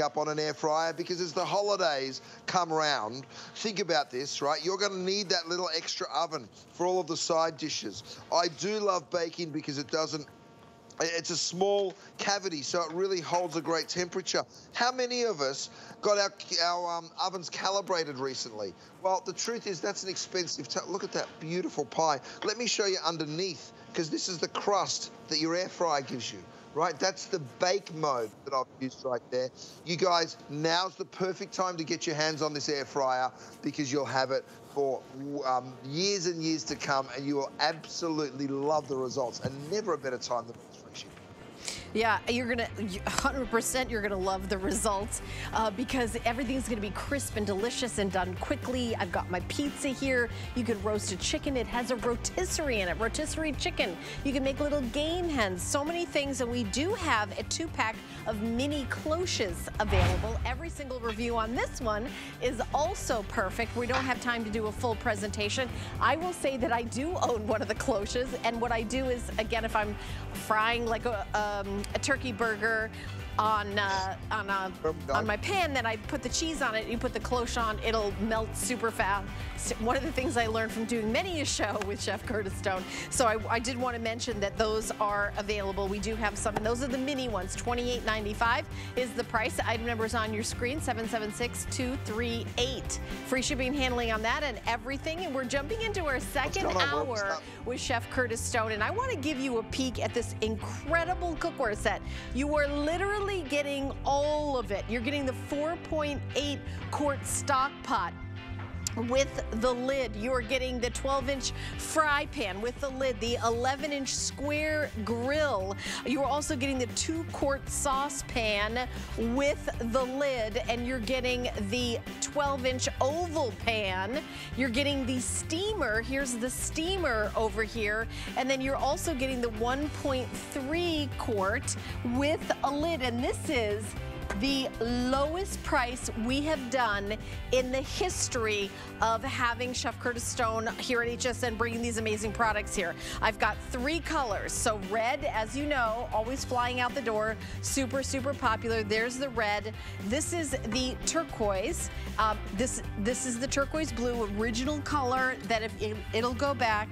up on an air fryer because as the holidays come round, think about this, right? You're going to need that little extra oven for all of the side dishes. I do love baking because it doesn't it's a small cavity, so it really holds a great temperature. How many of us got our, our um, ovens calibrated recently? Well, the truth is that's an expensive... Look at that beautiful pie. Let me show you underneath, because this is the crust that your air fryer gives you right? That's the bake mode that I've used right there. You guys, now's the perfect time to get your hands on this air fryer because you'll have it for um, years and years to come and you will absolutely love the results and never a better time than yeah, you're gonna, 100% you're gonna love the results uh, because everything's gonna be crisp and delicious and done quickly. I've got my pizza here. You could roast a chicken. It has a rotisserie in it, rotisserie chicken. You can make little game hens, so many things. And we do have a two pack of mini cloches available. Every single review on this one is also perfect. We don't have time to do a full presentation. I will say that I do own one of the cloches and what I do is, again, if I'm frying like a, um, a turkey burger on uh, on a, on my pan that I put the cheese on it. You put the cloche on, it'll melt super fast. One of the things I learned from doing many a show with Chef Curtis Stone. So I, I did want to mention that those are available. We do have some, and those are the mini ones. $28.95 is the price. Item number is on your screen, 776238. Free shipping and handling on that and everything. And we're jumping into our second hour with Chef Curtis Stone. And I want to give you a peek at this incredible cookware set. You are literally getting all of it. You're getting the 4.8 quart stock pot with the lid. You're getting the 12 inch fry pan with the lid, the 11 inch square grill. You're also getting the two quart saucepan with the lid and you're getting the 12 inch oval pan. You're getting the steamer. Here's the steamer over here. And then you're also getting the 1.3 quart with a lid. And this is the lowest price we have done in the history of having Chef Curtis Stone here at HSN bringing these amazing products here. I've got three colors. So red, as you know, always flying out the door, super, super popular. There's the red. This is the turquoise. Um, this, this is the turquoise blue, original color that if it, it'll go back.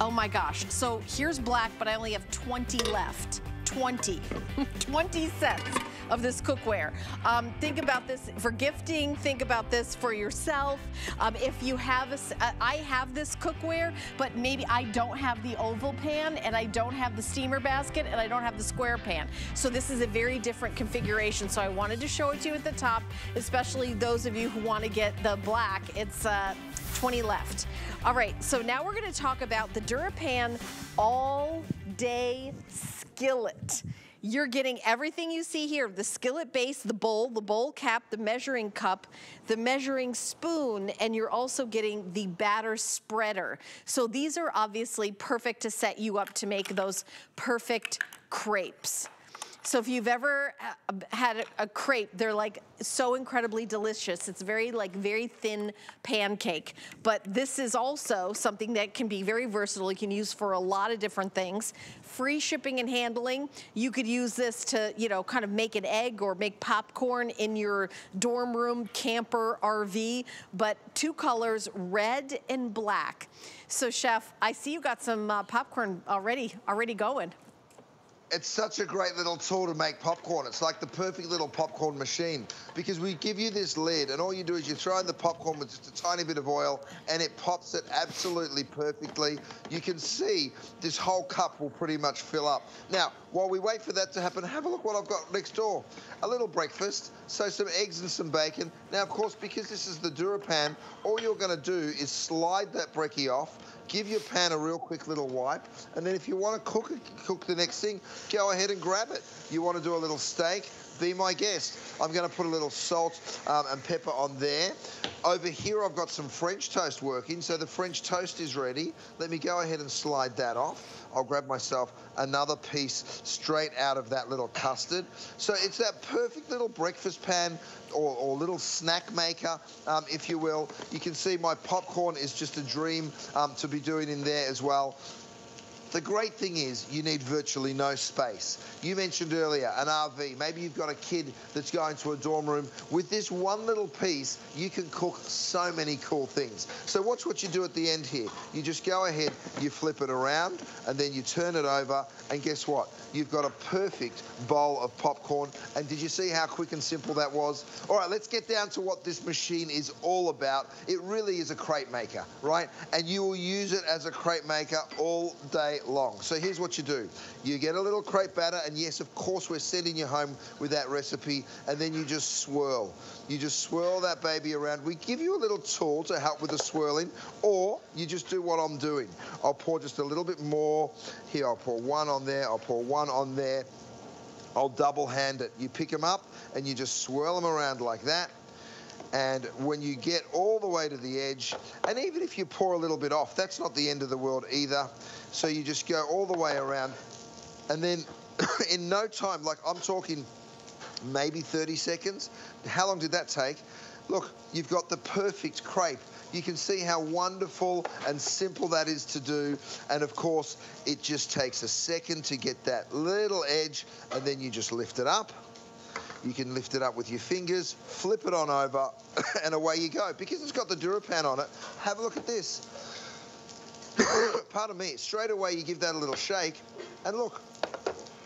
Oh my gosh. So here's black, but I only have 20 left. 20. 20 sets of this cookware. Um, think about this for gifting. Think about this for yourself. Um, if you have a, uh, I have this cookware, but maybe I don't have the oval pan and I don't have the steamer basket and I don't have the square pan. So this is a very different configuration. So I wanted to show it to you at the top, especially those of you who want to get the black. It's uh, 20 left. All right, so now we're gonna talk about the DuraPan All Day Skillet. You're getting everything you see here, the skillet base, the bowl, the bowl cap, the measuring cup, the measuring spoon, and you're also getting the batter spreader. So these are obviously perfect to set you up to make those perfect crepes. So if you've ever uh, had a crepe, they're like so incredibly delicious. It's very like very thin pancake. But this is also something that can be very versatile. You can use for a lot of different things. Free shipping and handling. You could use this to, you know, kind of make an egg or make popcorn in your dorm room, camper, RV. But two colors, red and black. So chef, I see you got some uh, popcorn already, already going it's such a great little tool to make popcorn. It's like the perfect little popcorn machine because we give you this lid and all you do is you throw in the popcorn with just a tiny bit of oil and it pops it absolutely perfectly. You can see this whole cup will pretty much fill up. Now, while we wait for that to happen, have a look what I've got next door. A little breakfast, so some eggs and some bacon. Now, of course, because this is the DuraPan, all you're gonna do is slide that brekkie off, give your pan a real quick little wipe, and then if you want to cook cook the next thing, go ahead and grab it. You want to do a little steak, be my guest. I'm going to put a little salt um, and pepper on there. Over here, I've got some French toast working, so the French toast is ready. Let me go ahead and slide that off. I'll grab myself another piece straight out of that little custard. So it's that perfect little breakfast pan or, or little snack maker, um, if you will. You can see my popcorn is just a dream um, to be doing in there as well. The great thing is you need virtually no space. You mentioned earlier an RV. Maybe you've got a kid that's going to a dorm room. With this one little piece, you can cook so many cool things. So watch what you do at the end here. You just go ahead, you flip it around, and then you turn it over, and guess what? You've got a perfect bowl of popcorn. And did you see how quick and simple that was? All right, let's get down to what this machine is all about. It really is a crepe maker, right? And you will use it as a crepe maker all day long. So here's what you do. You get a little crepe batter, and yes, of course, we're sending you home with that recipe, and then you just swirl. You just swirl that baby around. We give you a little tool to help with the swirling, or you just do what I'm doing. I'll pour just a little bit more. Here, I'll pour one on there, I'll pour one on there. I'll double hand it. You pick them up and you just swirl them around like that. And when you get all the way to the edge, and even if you pour a little bit off, that's not the end of the world either. So you just go all the way around. And then in no time, like I'm talking maybe 30 seconds. How long did that take? Look, you've got the perfect crepe. You can see how wonderful and simple that is to do. And of course, it just takes a second to get that little edge and then you just lift it up. You can lift it up with your fingers, flip it on over, and away you go. Because it's got the DuraPan on it, have a look at this. Pardon me, straight away you give that a little shake, and look,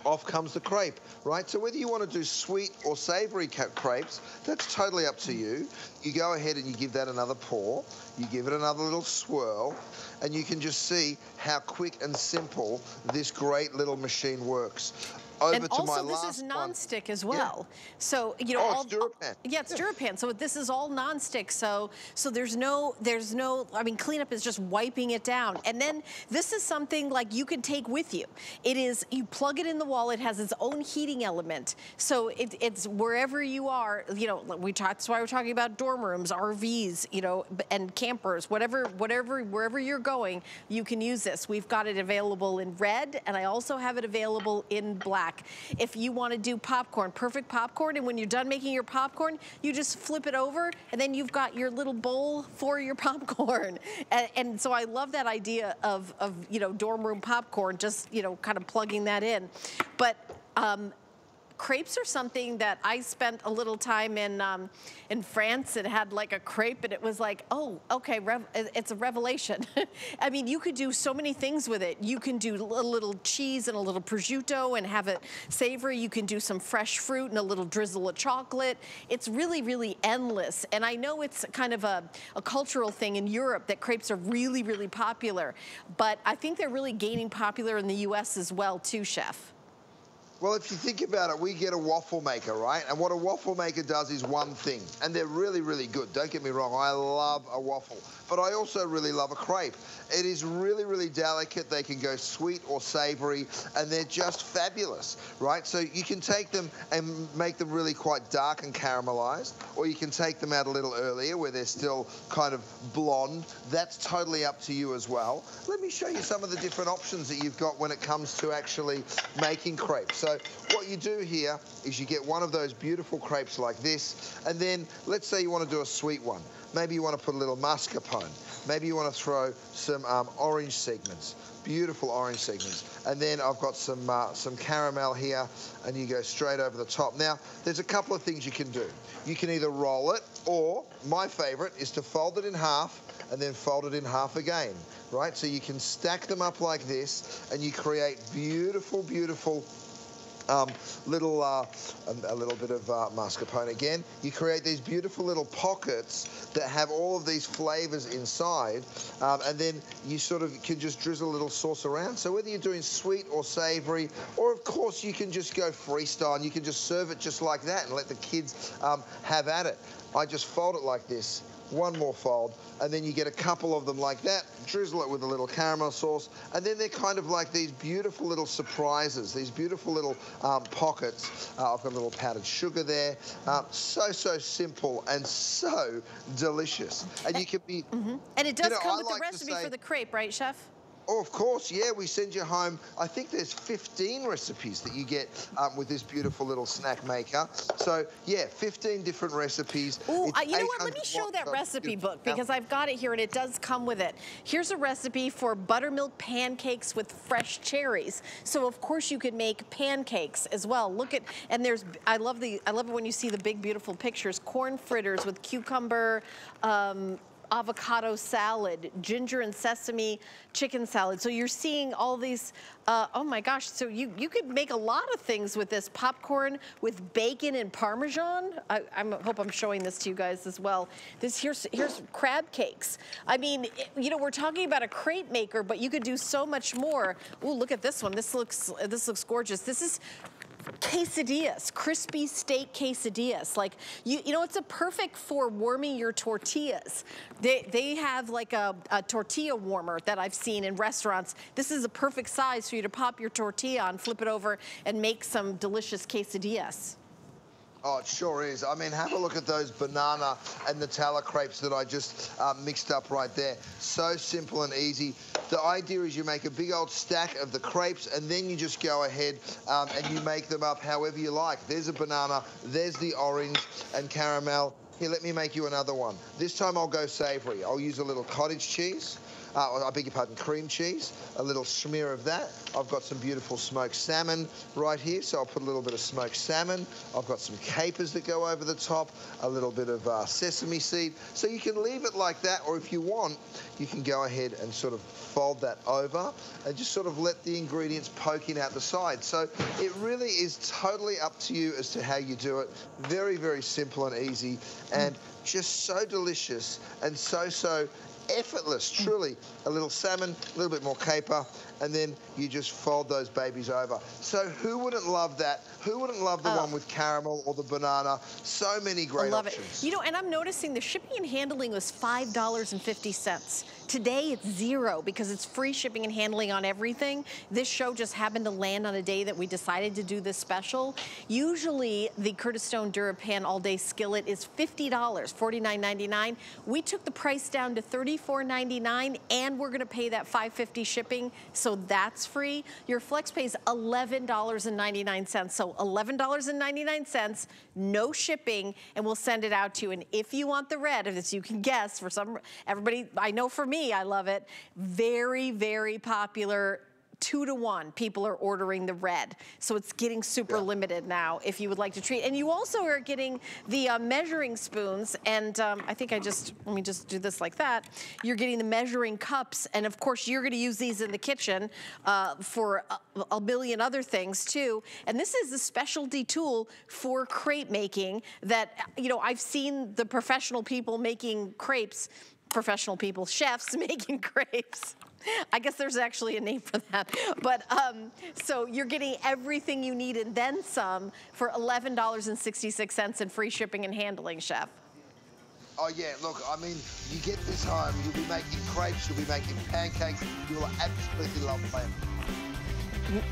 off comes the crepe, right? So whether you want to do sweet or savory crepes, that's totally up to you. You go ahead and you give that another pour, you give it another little swirl, and you can just see how quick and simple this great little machine works over and to also, my this last is nonstick as well. Yeah. So you know, oh, all, it's DuraPan. yeah, it's yeah. DuraPan. So this is all nonstick. So so there's no there's no. I mean, cleanup is just wiping it down. And then this is something like you can take with you. It is you plug it in the wall. It has its own heating element. So it, it's wherever you are. You know, we talked. That's why we're talking about dorm rooms, RVs, you know, and campers. Whatever whatever wherever you're going, you can use this. We've got it available in red, and I also have it available in black If you want to do popcorn, perfect popcorn, and when you're done making your popcorn, you just flip it over, and then you've got your little bowl for your popcorn. And, and so I love that idea of, of, you know, dorm room popcorn, just, you know, kind of plugging that in. But um, crepes are something that I spent a little time in um, in France and had like a crepe and it was like, oh, okay, it's a revelation. I mean, you could do so many things with it. You can do a little cheese and a little prosciutto and have it savory. You can do some fresh fruit and a little drizzle of chocolate. It's really, really endless. And I know it's kind of a, a cultural thing in Europe that crepes are really, really popular. But I think they're really gaining popular in the U.S. as well, too, Chef. Well, if you think about it, we get a waffle maker, right? And what a waffle maker does is one thing, and they're really, really good. Don't get me wrong, I love a waffle, but I also really love a crepe. It is really, really delicate. They can go sweet or savory, and they're just fabulous, right? So you can take them and make them really quite dark and caramelized, or you can take them out a little earlier where they're still kind of blonde. That's totally up to you as well. Let me show you some of the different options that you've got when it comes to actually making crepes. So what you do here is you get one of those beautiful crepes like this, and then let's say you want to do a sweet one. Maybe you want to put a little mascarpone. Maybe you want to throw some um, orange segments, beautiful orange segments. And then I've got some, uh, some caramel here, and you go straight over the top. Now, there's a couple of things you can do. You can either roll it, or my favorite is to fold it in half and then fold it in half again, right? So you can stack them up like this, and you create beautiful, beautiful um, little, uh, a, little bit of uh, mascarpone again. You create these beautiful little pockets that have all of these flavors inside, um, and then you sort of can just drizzle a little sauce around. So whether you're doing sweet or savory, or of course you can just go freestyle and you can just serve it just like that and let the kids um, have at it. I just fold it like this one more fold, and then you get a couple of them like that, drizzle it with a little caramel sauce, and then they're kind of like these beautiful little surprises, these beautiful little um, pockets. Uh, I've got a little powdered sugar there. Um, so, so simple and so delicious. And you can be... Mm -hmm. And it does you know, come I with like the restipy say, for the crepe, right, Chef? Oh, of course, yeah. We send you home. I think there's 15 recipes that you get um, with this beautiful little snack maker. So, yeah, 15 different recipes. Ooh, uh, you know what? Let me show that recipe book because I've got it here and it does come with it. Here's a recipe for buttermilk pancakes with fresh cherries. So, of course, you could make pancakes as well. Look at, and there's, I love the, I love it when you see the big, beautiful pictures. Corn fritters with cucumber, um, avocado salad, ginger and sesame chicken salad. So you're seeing all these, uh, oh my gosh, so you, you could make a lot of things with this. Popcorn with bacon and Parmesan. I, I hope I'm showing this to you guys as well. This Here's, here's crab cakes. I mean, you know, we're talking about a crepe maker, but you could do so much more. Ooh, look at this one. This looks, this looks gorgeous. This is quesadillas, crispy steak quesadillas. Like, you, you know, it's a perfect for warming your tortillas. They, they have like a, a tortilla warmer that I've seen in restaurants. This is a perfect size for you to pop your tortilla on, flip it over, and make some delicious quesadillas. Oh, it sure is. I mean, have a look at those banana and Nutella crepes that I just uh, mixed up right there. So simple and easy. The idea is you make a big old stack of the crepes and then you just go ahead um, and you make them up however you like. There's a banana, there's the orange and caramel. Here, let me make you another one. This time I'll go savory. I'll use a little cottage cheese uh, I beg your pardon, cream cheese, a little smear of that. I've got some beautiful smoked salmon right here, so I'll put a little bit of smoked salmon. I've got some capers that go over the top, a little bit of uh, sesame seed. So you can leave it like that, or if you want, you can go ahead and sort of fold that over and just sort of let the ingredients poking out the side. So it really is totally up to you as to how you do it. Very, very simple and easy and just so delicious and so, so effortless, truly. A little salmon, a little bit more caper, and then you just fold those babies over. So who wouldn't love that? Who wouldn't love the oh. one with caramel or the banana? So many great I love options. It. You know, and I'm noticing the shipping and handling was $5.50. Today it's zero because it's free shipping and handling on everything. This show just happened to land on a day that we decided to do this special. Usually the Curtis Stone DuraPan All Day Skillet is $50, $49.99. We took the price down to $34.99 and we're gonna pay that $5.50 shipping, so that's free. Your flex pays $11.99, so $11.99, no shipping, and we'll send it out to you. And if you want the red, as you can guess, for some, everybody, I know for me, I love it. Very, very popular two to one people are ordering the red. So it's getting super yeah. limited now if you would like to treat. And you also are getting the uh, measuring spoons. And um, I think I just, let me just do this like that. You're getting the measuring cups. And of course, you're gonna use these in the kitchen uh, for a, a million other things too. And this is a specialty tool for crepe making that, you know, I've seen the professional people making crepes professional people, chefs making crepes. I guess there's actually a name for that. But um, so you're getting everything you need and then some for $11.66 in free shipping and handling, Chef. Oh yeah, look, I mean, you get this home, you'll be making crepes, you'll be making pancakes, you'll absolutely love them.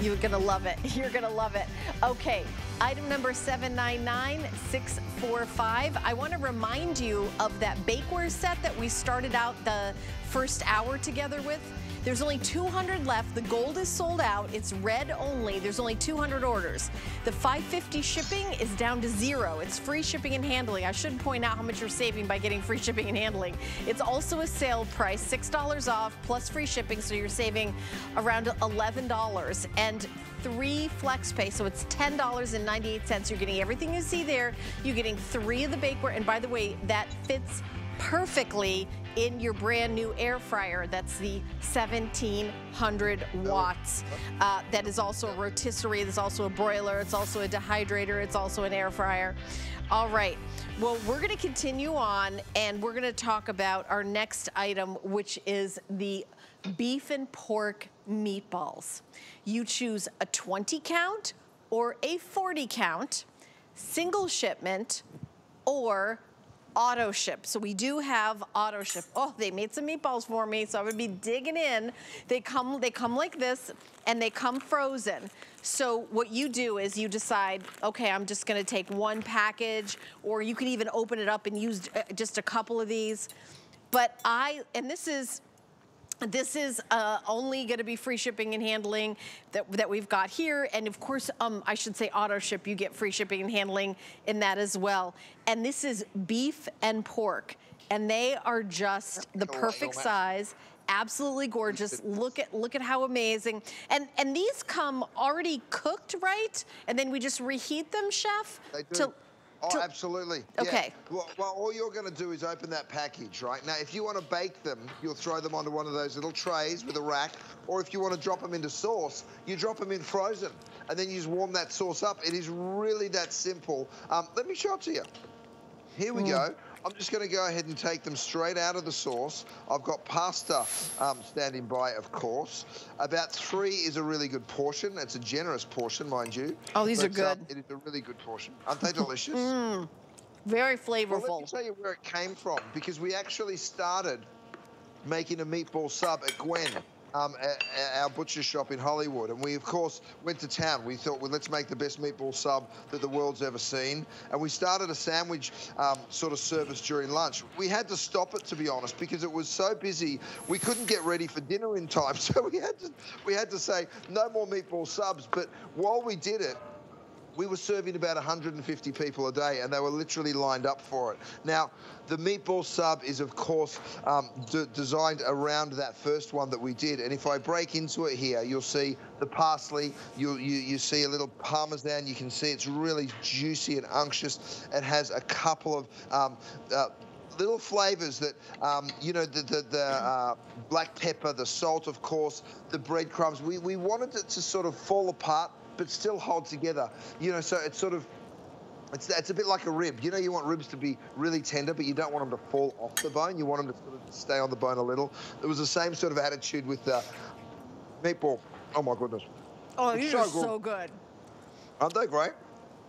You're gonna love it. You're gonna love it. Okay, item number 799645. I wanna remind you of that bakeware set that we started out the first hour together with. There's only 200 left. The gold is sold out. It's red only. There's only 200 orders. The 550 shipping is down to zero. It's free shipping and handling. I should point out how much you're saving by getting free shipping and handling. It's also a sale price, $6 off plus free shipping, so you're saving around $11 and three flex pay, so it's $10.98. You're getting everything you see there. You're getting three of the bakeware, and by the way, that fits perfectly in your brand new air fryer. That's the 1700 watts. Uh, that is also a rotisserie. There's also a broiler. It's also a dehydrator. It's also an air fryer. All right. Well, we're going to continue on and we're going to talk about our next item, which is the beef and pork meatballs. You choose a 20 count or a 40 count, single shipment, or auto ship. So we do have auto ship. Oh, they made some meatballs for me, so I would be digging in. They come, they come like this, and they come frozen. So what you do is you decide, okay, I'm just gonna take one package, or you can even open it up and use uh, just a couple of these. But I, and this is, This is uh, only going to be free shipping and handling that, that we've got here. And of course, um, I should say auto ship, you get free shipping and handling in that as well. And this is beef and pork. And they are just the perfect size absolutely gorgeous. Look at look at how amazing. And and these come already cooked, right? And then we just reheat them, chef? They do. To, Oh, absolutely. Okay. Yeah. Well, well, all you're going to do is open that package, right? Now, if you want to bake them, you'll throw them onto one of those little trays with a rack. Or if you want to drop them into sauce, you drop them in frozen. And then you just warm that sauce up. It is really that simple. Um, let me show it to you. Here we mm. go. I'm just going to go ahead and take them straight out of the sauce. I've got pasta um, standing by, of course. About three is a really good portion. It's a generous portion, mind you. Oh, these but, are good. Um, it is a really good portion. Aren't they delicious? mm, very flavorful. Well, let me tell you where it came from, because we actually started making a meatball sub at Gwen um, our butcher shop in Hollywood. And we, of course, went to town. We thought, well, let's make the best meatball sub that the world's ever seen. And we started a sandwich um, sort of service during lunch. We had to stop it, to be honest, because it was so busy. We couldn't get ready for dinner in time. So we had to, we had to say, no more meatball subs. But while we did it, we were serving about 150 people a day, and they were literally lined up for it. Now, the meatball sub is, of course, um, designed around that first one that we did. And if I break into it here, you'll see the parsley. You, you, you see a little parmesan. You can see it's really juicy and unctuous. It has a couple of um, uh, little flavors that, um, you know, the, the, the uh, black pepper, the salt, of course, the breadcrumbs. We, we wanted it to sort of fall apart but still hold together. You know, so it's sort of it's, it's a bit like a rib. You know, you want ribs to be really tender, but you don't want them to fall off the bone. You want them to sort of stay on the bone a little. It was the same sort of attitude with the uh, meatball. Oh my goodness. Oh, it's these so are good. so good. Aren't they great?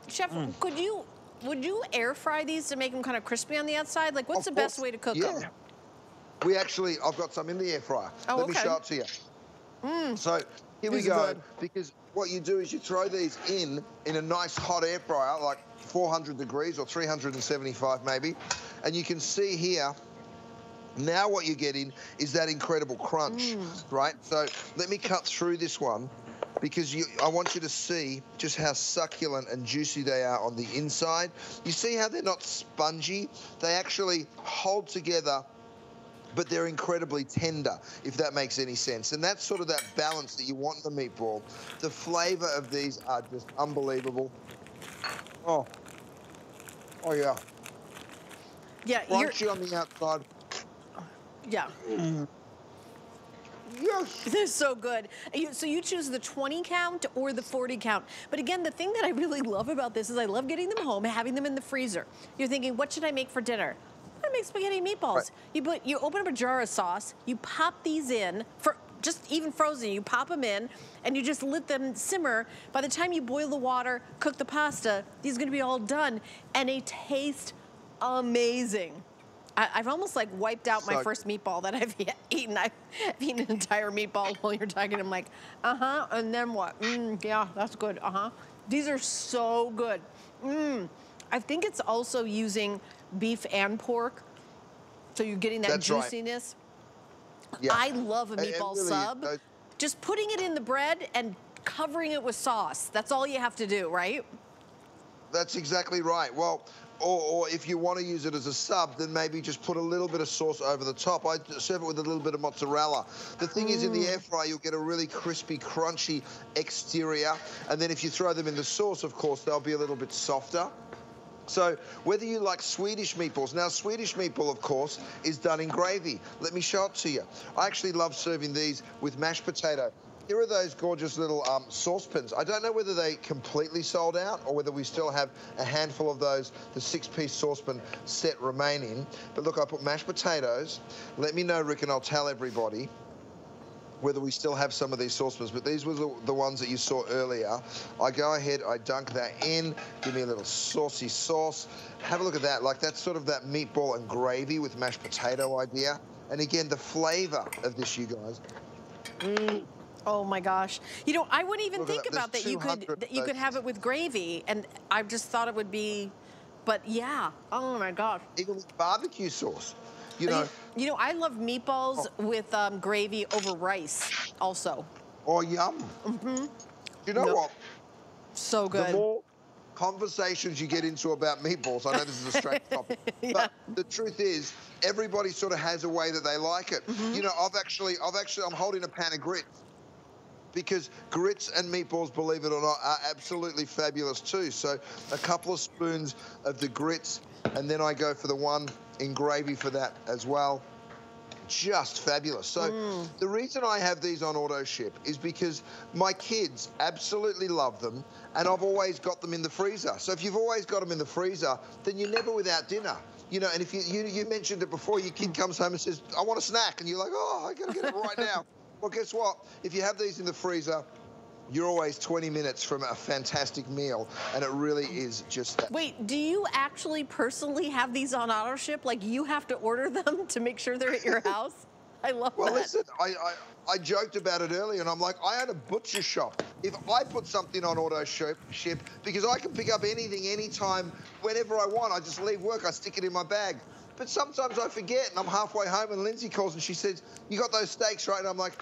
Chef, mm. could you would you air fry these to make them kind of crispy on the outside? Like, what's of the course. best way to cook yeah. them? We actually, I've got some in the air fryer. Oh, Let okay. me show it to you. Mm. So here we go. Because what you do is you throw these in in a nice hot air fryer, like 400 degrees or 375 maybe, and you can see here. Now what you're getting is that incredible crunch, mm. right? So let me cut through this one because you, I want you to see just how succulent and juicy they are on the inside. You see how they're not spongy? They actually hold together but they're incredibly tender, if that makes any sense. And that's sort of that balance that you want in the meatball. The flavor of these are just unbelievable. Oh. Oh, yeah. Yeah, Crunchy you're... on the outside. Yeah. Mm. Yes. They're so good. So you choose the 20 count or the 40 count. But again, the thing that I really love about this is I love getting them home, having them in the freezer. You're thinking, what should I make for dinner? Make spaghetti meatballs. Right. You put, you open up a jar of sauce, you pop these in for just even frozen, you pop them in and you just let them simmer. By the time you boil the water, cook the pasta, these are gonna be all done and they taste amazing. I, have almost like wiped out my first meatball that I've eaten. I've, eaten an entire meatball while you're talking. I'm like, uh-huh, and then what? Mm, yeah, that's good, uh-huh. These are so good. Mm. I think it's also using beef and pork. So you're getting that That's juiciness. Right. Yeah. I love a meatball really, sub. Uh, Just putting it in the bread and covering it with sauce. That's all you have to do, right? That's exactly right. Well, or, or, if you want to use it as a sub, then maybe just put a little bit of sauce over the top. I serve it with a little bit of mozzarella. The thing mm. is, in the mm. air fryer, you'll get a really crispy, crunchy exterior. And then if you throw them in the sauce, of course, they'll be a little bit softer. So whether you like Swedish meatballs, now Swedish meatball, of course, is done in gravy. Let me show it to you. I actually love serving these with mashed potato. Here are those gorgeous little um, saucepans. I don't know whether they completely sold out or whether we still have a handful of those, the six-piece saucepan set remaining. But look, I put mashed potatoes. Let me know, Rick, and I'll tell everybody whether we still have some of these saucepans, but these were the, the, ones that you saw earlier. I go ahead, I dunk that in, give me a little saucy sauce. Have a look at that, like that's sort of that meatball and gravy with mashed potato idea. And again, the flavor of this, you guys. Mm. Oh my gosh! You know, I wouldn't even think that. about that. You could that you could have it with gravy, and I just thought it would be, but yeah. Oh my gosh! Even with barbecue sauce. You know, you, know, I love meatballs oh. with um, gravy over rice also. Oh, yum. Mm-hmm. You know what? So good. The more conversations you get into about meatballs, I know this is a strange topic, yeah. but the truth is, everybody sort of has a way that they like it. Mm-hmm. You know, I've actually, I've actually, I'm holding a pan of grits because grits and meatballs, believe it or not, are absolutely fabulous too. So a couple of spoons of the grits, and then I go for the one in gravy for that as well. Just fabulous. So mm. the reason I have these on auto ship is because my kids absolutely love them, and I've always got them in the freezer. So if you've always got them in the freezer, then you're never without dinner. You know, and if you, you, you mentioned it before, your kid comes home and says, I want a snack, and you're like, oh, I gotta get it right now. well, guess what? If you have these in the freezer, you're always 20 minutes from a fantastic meal, and it really is just that. Wait, do you actually personally have these on auto ship? Like you have to order them to make sure they're at your house? I love well, that. Well, listen, I, I, I, joked about it earlier, and I'm like, I had a butcher shop. If I put something on auto ship, ship, because I can pick up anything, anytime, whenever I want, I just leave work, I stick it in my bag. But sometimes I forget, and I'm halfway home, and Lindsay calls and she says, "You got those steaks, right?" And I'm like,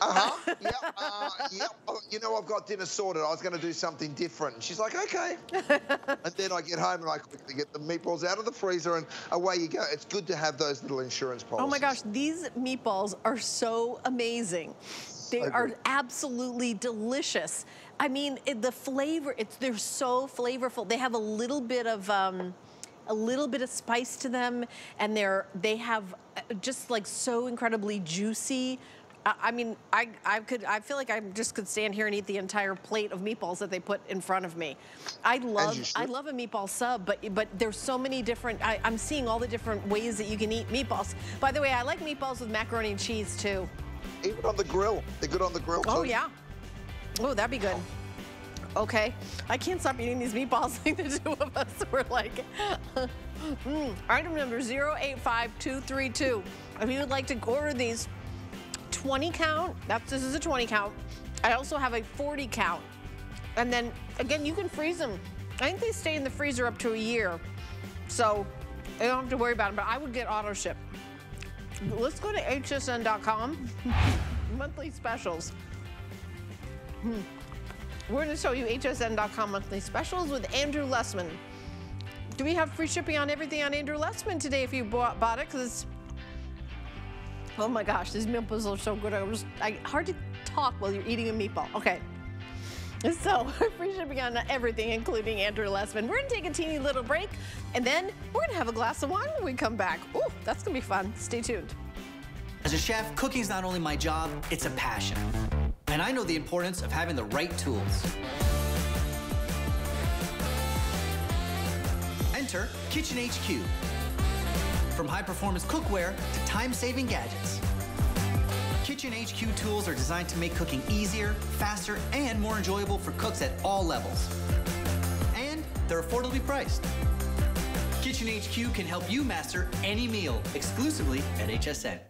uh-huh. yep. Uh, yep. Oh, you know, I've got dinner sorted. I was going to do something different. And she's like, okay. and then I get home and I quickly get the meatballs out of the freezer and away you go. It's good to have those little insurance policies. Oh my gosh, these meatballs are so amazing. They so are absolutely delicious. I mean, it, the flavor, it's they're so flavorful. They have a little bit of... Um, a little bit of spice to them and they're they have uh, just like so incredibly juicy I mean, I, I could, I feel like I just could stand here and eat the entire plate of meatballs that they put in front of me. I love, I love a meatball sub, but but there's so many different. I, I'm seeing all the different ways that you can eat meatballs. By the way, I like meatballs with macaroni and cheese too. Even on the grill, they're good on the grill. Oh yeah. Oh, that'd be good. Okay, I can't stop eating these meatballs. like the two of us were like, mm. item number 085232. If you would like to order these 20 count. That's this is a 20 count. I also have a 40 count. And then again, you can freeze them. I think they stay in the freezer up to a year. So you don't have to worry about them, but I would get auto ship. Let's go to hsn.com. monthly specials. Hmm. We're going to show you hsn.com monthly specials with Andrew Lessman. Do we have free shipping on everything on Andrew Lessman today if you bought, bought it? Because Oh my gosh, these meatballs are so good. I was I, hard to talk while you're eating a meatball. Okay. So, free shipping on everything, including Andrew Lessman. We're gonna take a teeny little break, and then we're gonna have a glass of wine when we come back. Ooh, that's gonna be fun. Stay tuned. As a chef, cooking's not only my job, it's a passion. And I know the importance of having the right tools. Enter Kitchen HQ, from high-performance cookware to time-saving gadgets. Kitchen HQ tools are designed to make cooking easier, faster, and more enjoyable for cooks at all levels. And they're affordably priced. Kitchen HQ can help you master any meal exclusively at HSN.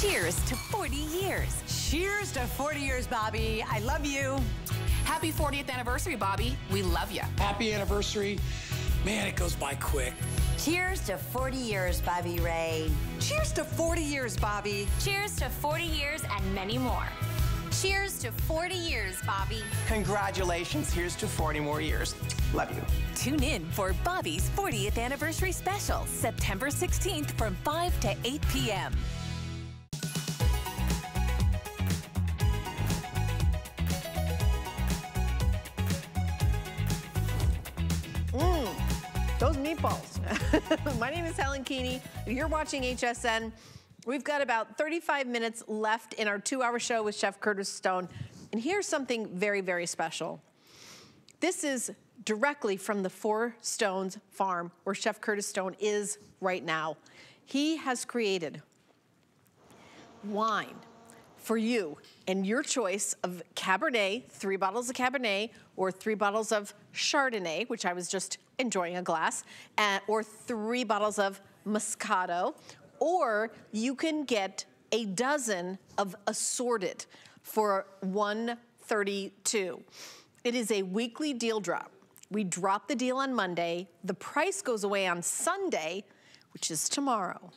Cheers to 40 years. Cheers to 40 years, Bobby. I love you. Happy 40th anniversary, Bobby. We love you. Happy anniversary. Man, it goes by quick. Cheers to 40 years, Bobby Ray. Cheers to 40 years, Bobby. Cheers to 40 years and many more. Cheers to 40 years, Bobby. Congratulations. Here's to 40 more years. Love you. Tune in for Bobby's 40th anniversary special, September 16th from 5 to 8 p.m. Those meatballs. My name is Helen Keaney. You're watching HSN. We've got about 35 minutes left in our two-hour show with Chef Curtis Stone. And here's something very, very special. This is directly from the Four Stones farm where Chef Curtis Stone is right now. He has created wine for you and your choice of Cabernet, three bottles of Cabernet, or three bottles of Chardonnay, which I was just enjoying a glass, or three bottles of Moscato, or you can get a dozen of assorted for 132. It is a weekly deal drop. We drop the deal on Monday. The price goes away on Sunday, which is tomorrow.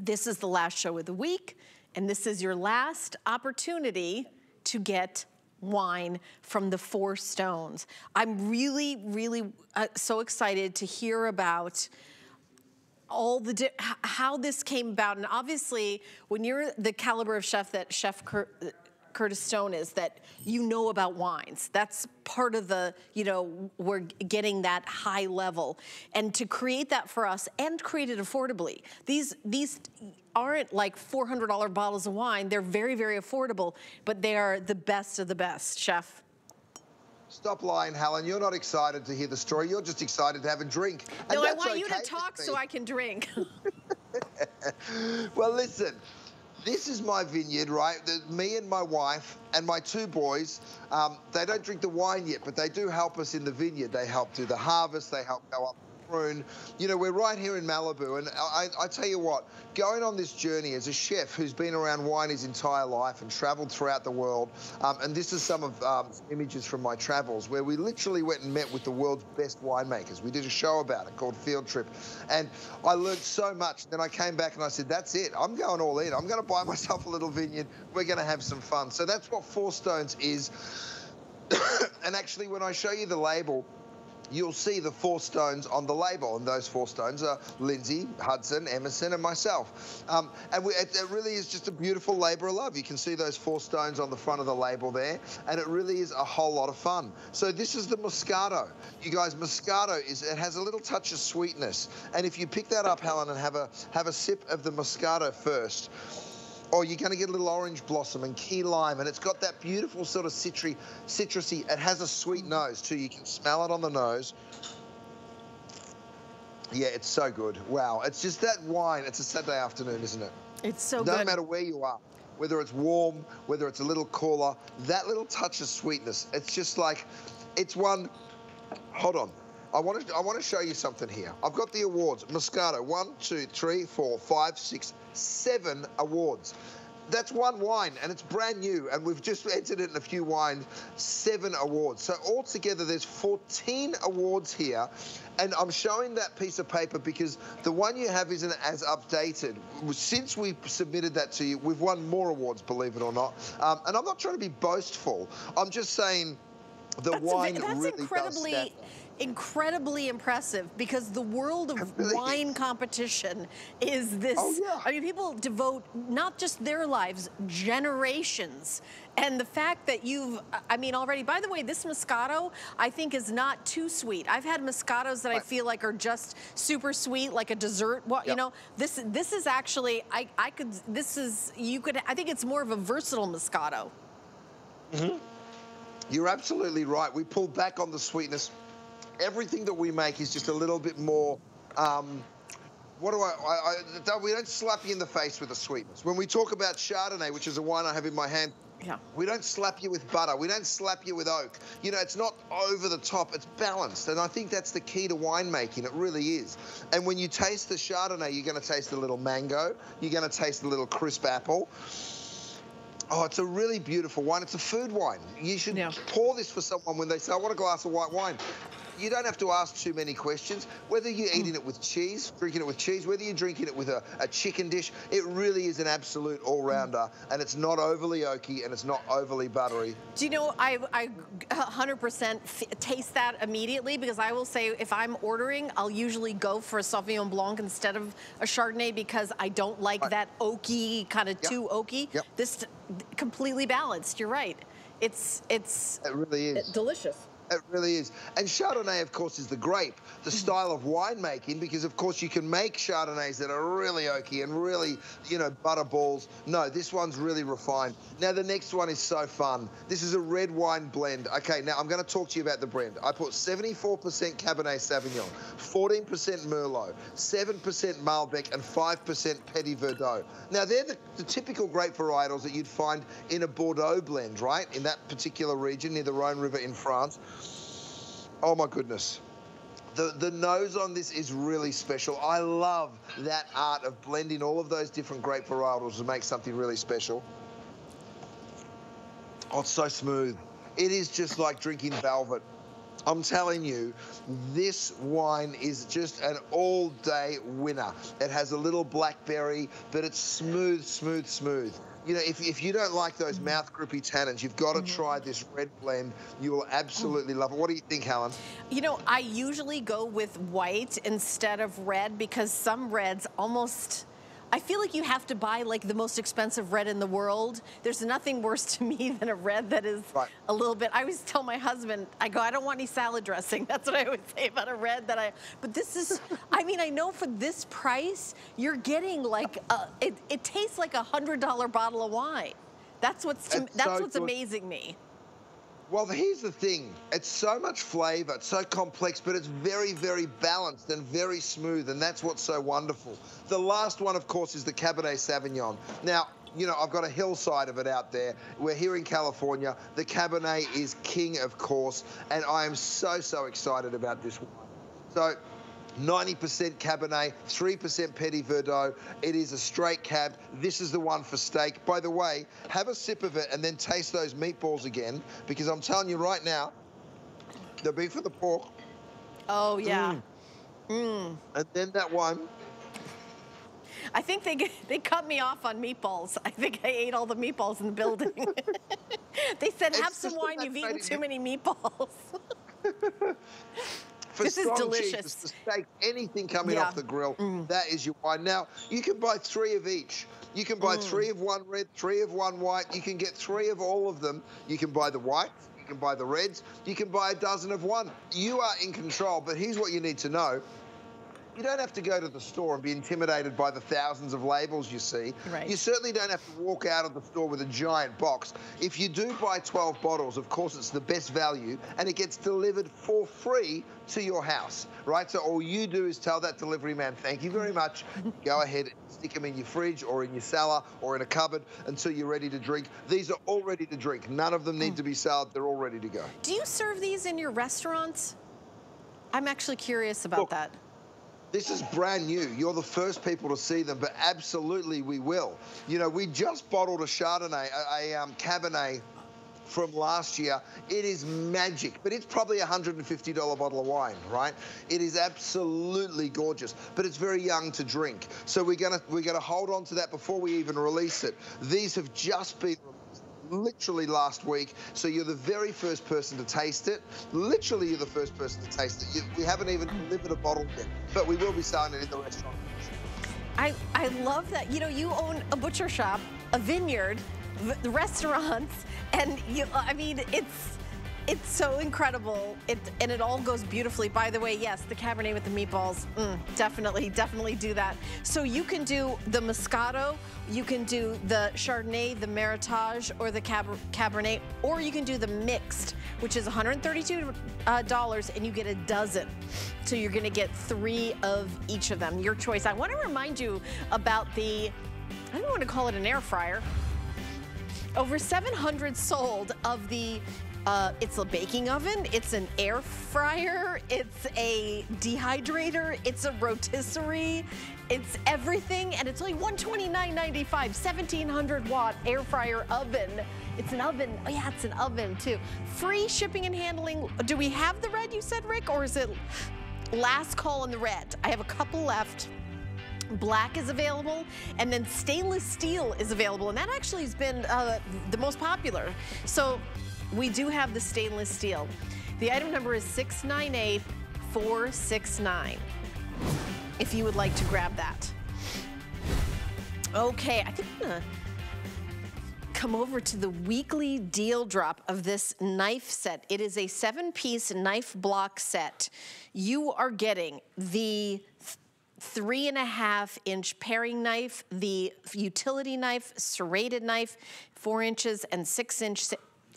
This is the last show of the week, and this is your last opportunity to get wine from the Four Stones. I'm really, really uh, so excited to hear about all the how this came about and obviously when you're the caliber of chef that chef Curtis Stone is that you know about wines. That's part of the, you know, we're getting that high level. And to create that for us and create it affordably. These, these aren't like $400 bottles of wine. They're very, very affordable, but they are the best of the best, Chef. Stop lying, Helen. You're not excited to hear the story. You're just excited to have a drink. And no, I want okay you to talk so I can drink. well, listen, this is my vineyard, right? Me and my wife and my two boys, um, they don't drink the wine yet, but they do help us in the vineyard. They help do the harvest. They help go up You know, we're right here in Malibu, and I, I, tell you what, going on this journey as a chef who's been around wine his entire life and traveled throughout the world, um, and this is some of um, images from my travels where we literally went and met with the world's best winemakers. We did a show about it called Field Trip, and I learned so much. Then I came back and I said, that's it. I'm going all in. I'm going to buy myself a little vineyard. We're going to have some fun. So that's what Four Stones is. and actually, when I show you the label, you'll see the four stones on the label, and those four stones are Lindsay, Hudson, Emerson, and myself. Um, and we, it, it, really is just a beautiful labour of love. You can see those four stones on the front of the label there, and it really is a whole lot of fun. So this is the Moscato. You guys, Moscato is it has a little touch of sweetness, and if you pick that up, Helen, and have a have a sip of the Moscato first or you're going to get a little orange blossom and key lime, and it's got that beautiful sort of citry, citrusy. It has a sweet nose too. You can smell it on the nose. Yeah, it's so good. Wow, it's just that wine. It's a Saturday afternoon, isn't it? It's so no good. No matter where you are, whether it's warm, whether it's a little cooler, that little touch of sweetness. It's just like, it's one. Hold on. I want to I want to show you something here. I've got the awards. Moscato, one, two, three, four, five, six, seven awards. That's one wine, and it's brand new, and we've just entered it in a few wines, seven awards. So altogether, there's 14 awards here, and I'm showing that piece of paper because the one you have isn't as updated. Since we submitted that to you, we've won more awards, believe it or not. Um, and I'm not trying to be boastful. I'm just saying the that's wine that's really incredibly does incredibly impressive because the world of wine competition is this. Oh, yeah. I mean, people devote not just their lives, generations. And the fact that you've, I mean, already, by the way, this Moscato, I think is not too sweet. I've had Moscatos that right. I feel like are just super sweet, like a dessert. Well, yep. you know, this this is actually, I, I could, this is, you could, I think it's more of a versatile Moscato. Mm-hmm. You're absolutely right. We pulled back on the sweetness everything that we make is just a little bit more. Um, what do I, I, I, We don't slap you in the face with the sweetness. When we talk about Chardonnay, which is a wine I have in my hand, yeah. We don't slap you with butter. We don't slap you with oak. You know, it's not over the top. It's balanced. And I think that's the key to winemaking. It really is. And when you taste the Chardonnay, you're going to taste a little mango. You're going to taste a little crisp apple. Oh, it's a really beautiful wine. It's a food wine. You should yeah. pour this for someone when they say, I want a glass of white wine you don't have to ask too many questions. Whether you're eating it with cheese, drinking it with cheese, whether you're drinking it with a, a chicken dish, it really is an absolute all-rounder. And it's not overly oaky and it's not overly buttery. Do you know, I, I 100% taste that immediately because I will say if I'm ordering, I'll usually go for a Sauvignon Blanc instead of a Chardonnay because I don't like right. that oaky, kind of yep. too oaky. Yep. This completely balanced, you're right. It's, it's it really is. delicious. It really is. And Chardonnay, of course, is the grape, the mm-hmm. style of winemaking, because, of course, you can make Chardonnays that are really oaky and really, you know, butter balls. No, this one's really refined. Now, the next one is so fun. This is a red wine blend. Okay, now I'm going to talk to you about the blend. I put 74% Cabernet Sauvignon, 14% Merlot, 7% Malbec, and 5% Petit Verdot. Now, they're the, the typical grape varietals that you'd find in a Bordeaux blend, right? In that particular region near the Rhone River in France. Oh my goodness. The, the nose on this is really special. I love that art of blending all of those different grape varietals to make something really special. Oh, it's so smooth. It is just like drinking velvet. I'm telling you, this wine is just an all-day winner. It has a little blackberry, but it's smooth, smooth, smooth you know, if, if you don't like those mouth grippy tannins, you've got to mm-hmm. try this red blend. You will absolutely love it. What do you think, Helen? You know, I usually go with white instead of red because some reds almost I feel like you have to buy like the most expensive red in the world. There's nothing worse to me than a red that is right. a little bit. I always tell my husband, I go, I don't want any salad dressing. That's what I always say about a red that I, but this is, I mean, I know for this price, you're getting like, a, it, it tastes like a $100 bottle of wine. That's what's, to, that's so what's good. amazing me. Well, here's the thing. It's so much flavor, it's so complex, but it's very, very balanced and very smooth, and that's what's so wonderful. The last one, of course, is the Cabernet Sauvignon. Now, you know, I've got a hillside of it out there. We're here in California. The Cabernet is king, of course, and I am so, so excited about this one. So 90% Cabernet, 3% Petit Verdot. It is a straight cab. This is the one for steak. By the way, have a sip of it and then taste those meatballs again because I'm telling you right now, the beef and the pork. Oh, yeah. Mm. Mm. And then that one. I think they they cut me off on meatballs. I think I ate all the meatballs in the building. they said, have some wine, you've eaten too many meatballs. for this strong is delicious. steak, anything coming yeah. off the grill, mm. that is your wine. Now, you can buy three of each. You can buy mm. three of one red, three of one white. You can get three of all of them. You can buy the white, you can buy the reds, you can buy a dozen of one. You are in control, but here's what you need to know. You don't have to go to the store and be intimidated by the thousands of labels you see. Right. You certainly don't have to walk out of the store with a giant box. If you do buy 12 bottles, of course, it's the best value and it gets delivered for free to your house, right? So all you do is tell that delivery man, thank you very much. Go ahead and stick them in your fridge or in your cellar or in a cupboard until you're ready to drink. These are all ready to drink. None of them need mm. to be sold. They're all ready to go. Do you serve these in your restaurants? I'm actually curious about Look, that. This is brand new. You're the first people to see them, but absolutely we will. You know, we just bottled a Chardonnay, a, a um, Cabernet from last year. It is magic, but it's probably a $150 bottle of wine, right? It is absolutely gorgeous, but it's very young to drink. So we're gonna we're gonna hold on to that before we even release it. These have just been literally last week. So you're the very first person to taste it. Literally, you're the first person to taste it. You, we haven't even delivered a bottle yet, but we will be selling it in the restaurant. I, I love that. You know, you own a butcher shop, a vineyard, restaurants, and you, I mean, it's, it's so incredible. It, and it all goes beautifully. By the way, yes, the Cabernet with the meatballs, mm, definitely, definitely do that. So you can do the Moscato, you can do the Chardonnay, the Meritage, or the Cab Cabernet, or you can do the mixed, which is $132 uh, and you get a dozen. So you're gonna get three of each of them, your choice. I wanna remind you about the, I don't want to call it an air fryer, over 700 sold of the uh, it's a baking oven, it's an air fryer, it's a dehydrator, it's a rotisserie, it's everything, and it's only $129.95, 1700 watt air fryer oven. It's an oven, oh yeah, it's an oven too. Free shipping and handling. Do we have the red you said, Rick, or is it last call on the red? I have a couple left. Black is available, and then stainless steel is available, and that actually has been uh, the most popular. So we do have the stainless steel. The item number is 698469 if you would like to grab that. Okay, I think I'm gonna come over to the weekly deal drop of this knife set. It is a seven piece knife block set. You are getting the three and a half inch paring knife, the utility knife, serrated knife, four inches and six inch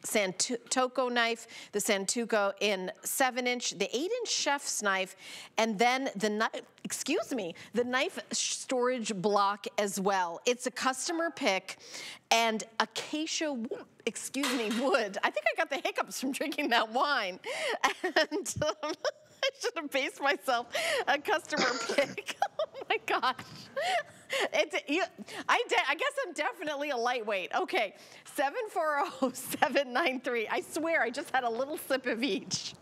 Santoku knife, the Santoku in seven inch, the eight inch chef's knife, and then the knife, excuse me, the knife storage block as well. It's a customer pick and acacia, excuse me, wood. I think I got the hiccups from drinking that wine. And um, I should have based myself a customer pick. oh my gosh. It's, you, I, I guess I'm definitely a lightweight. Okay, 740-793. I swear I just had a little sip of each.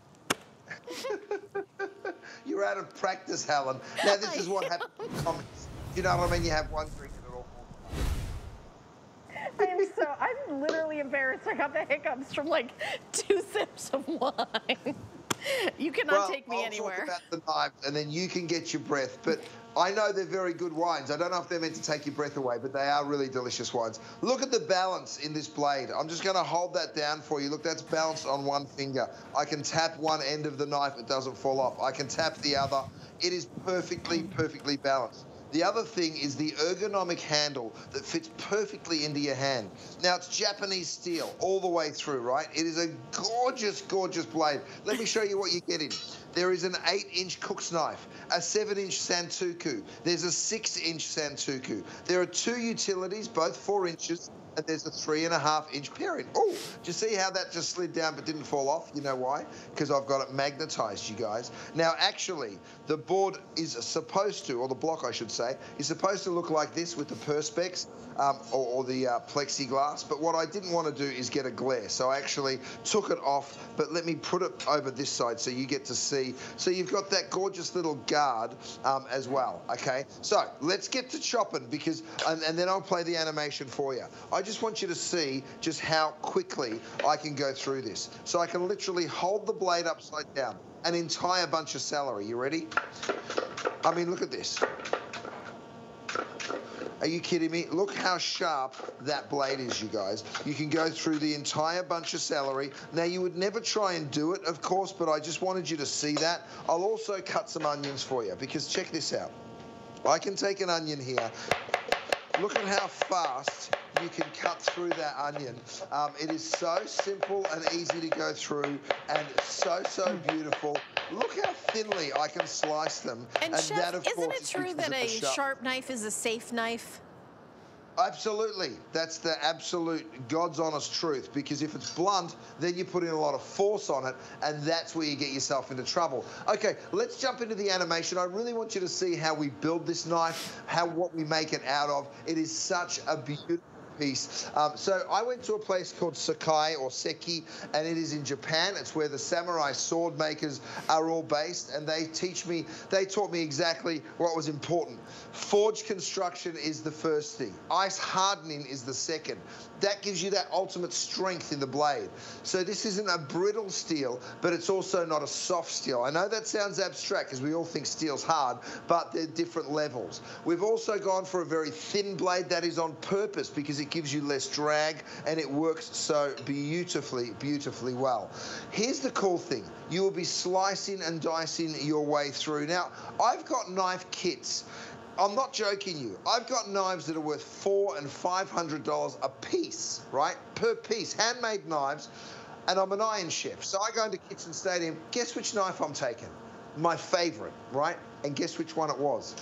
You're out of practice, Helen. Now, this is what happens You know what I mean? You have one drink and it all I am so, I'm literally embarrassed. I got the hiccups from like two sips of wine. you cannot well, take me I'll anywhere. Talk about the knives, and then you can get your breath. But I know they're very good wines. I don't know if they're meant to take your breath away, but they are really delicious wines. Look at the balance in this blade. I'm just going to hold that down for you. Look, that's balanced on one finger. I can tap one end of the knife; it doesn't fall off. I can tap the other. It is perfectly, perfectly balanced. The other thing is the ergonomic handle that fits perfectly into your hand. Now, it's Japanese steel all the way through, right? It is a gorgeous, gorgeous blade. Let me show you what you're getting. There is an 8-inch cook's knife, a 7-inch Santoku. There's a 6-inch Santoku. There are two utilities, both 4 inches, and there's a three and a half inch paring. Oh, do you see how that just slid down but didn't fall off? You know why? Because I've got it magnetized, you guys. Now, actually, the board is supposed to, or the block, I should say, is supposed to look like this with the perspex um, or, or, the uh, plexiglass. But what I didn't want to do is get a glare. So I actually took it off, but let me put it over this side so you get to see. So you've got that gorgeous little guard um, as well, okay? So let's get to chopping because, and, and then I'll play the animation for you. I just want you to see just how quickly I can go through this. So I can literally hold the blade upside down, an entire bunch of celery. You ready? I mean, look at this. Are you kidding me? Look how sharp that blade is, you guys. You can go through the entire bunch of celery. Now, you would never try and do it, of course, but I just wanted you to see that. I'll also cut some onions for you because check this out. I can take an onion here. Look at how fast you can cut through that onion. Um, it is so simple and easy to go through and so, so beautiful. Look how thinly I can slice them. And, and chef, that, isn't course, it true that a sharp. sharp knife is a safe knife? Absolutely. That's the absolute God's honest truth because if it's blunt, then you put in a lot of force on it and that's where you get yourself into trouble. Okay, let's jump into the animation. I really want you to see how we build this knife, how what we make it out of. It is such a beautiful piece. Um, so I went to a place called Sakai or Seki, and it is in Japan. It's where the samurai sword makers are all based, and they teach me, they taught me exactly what was important. Forge construction is the first thing. Ice hardening is the second. That gives you that ultimate strength in the blade. So this isn't a brittle steel, but it's also not a soft steel. I know that sounds abstract because we all think steel's hard, but they're different levels. We've also gone for a very thin blade that is on purpose because it it gives you less drag, and it works so beautifully, beautifully well. Here's the cool thing. You will be slicing and dicing your way through. Now, I've got knife kits. I'm not joking you. I've got knives that are worth four and five hundred dollars a piece, right? Per piece, handmade knives. And I'm an iron chef. So I go into Kitchen Stadium. Guess which knife I'm taking? My favorite, right? And guess which one it was?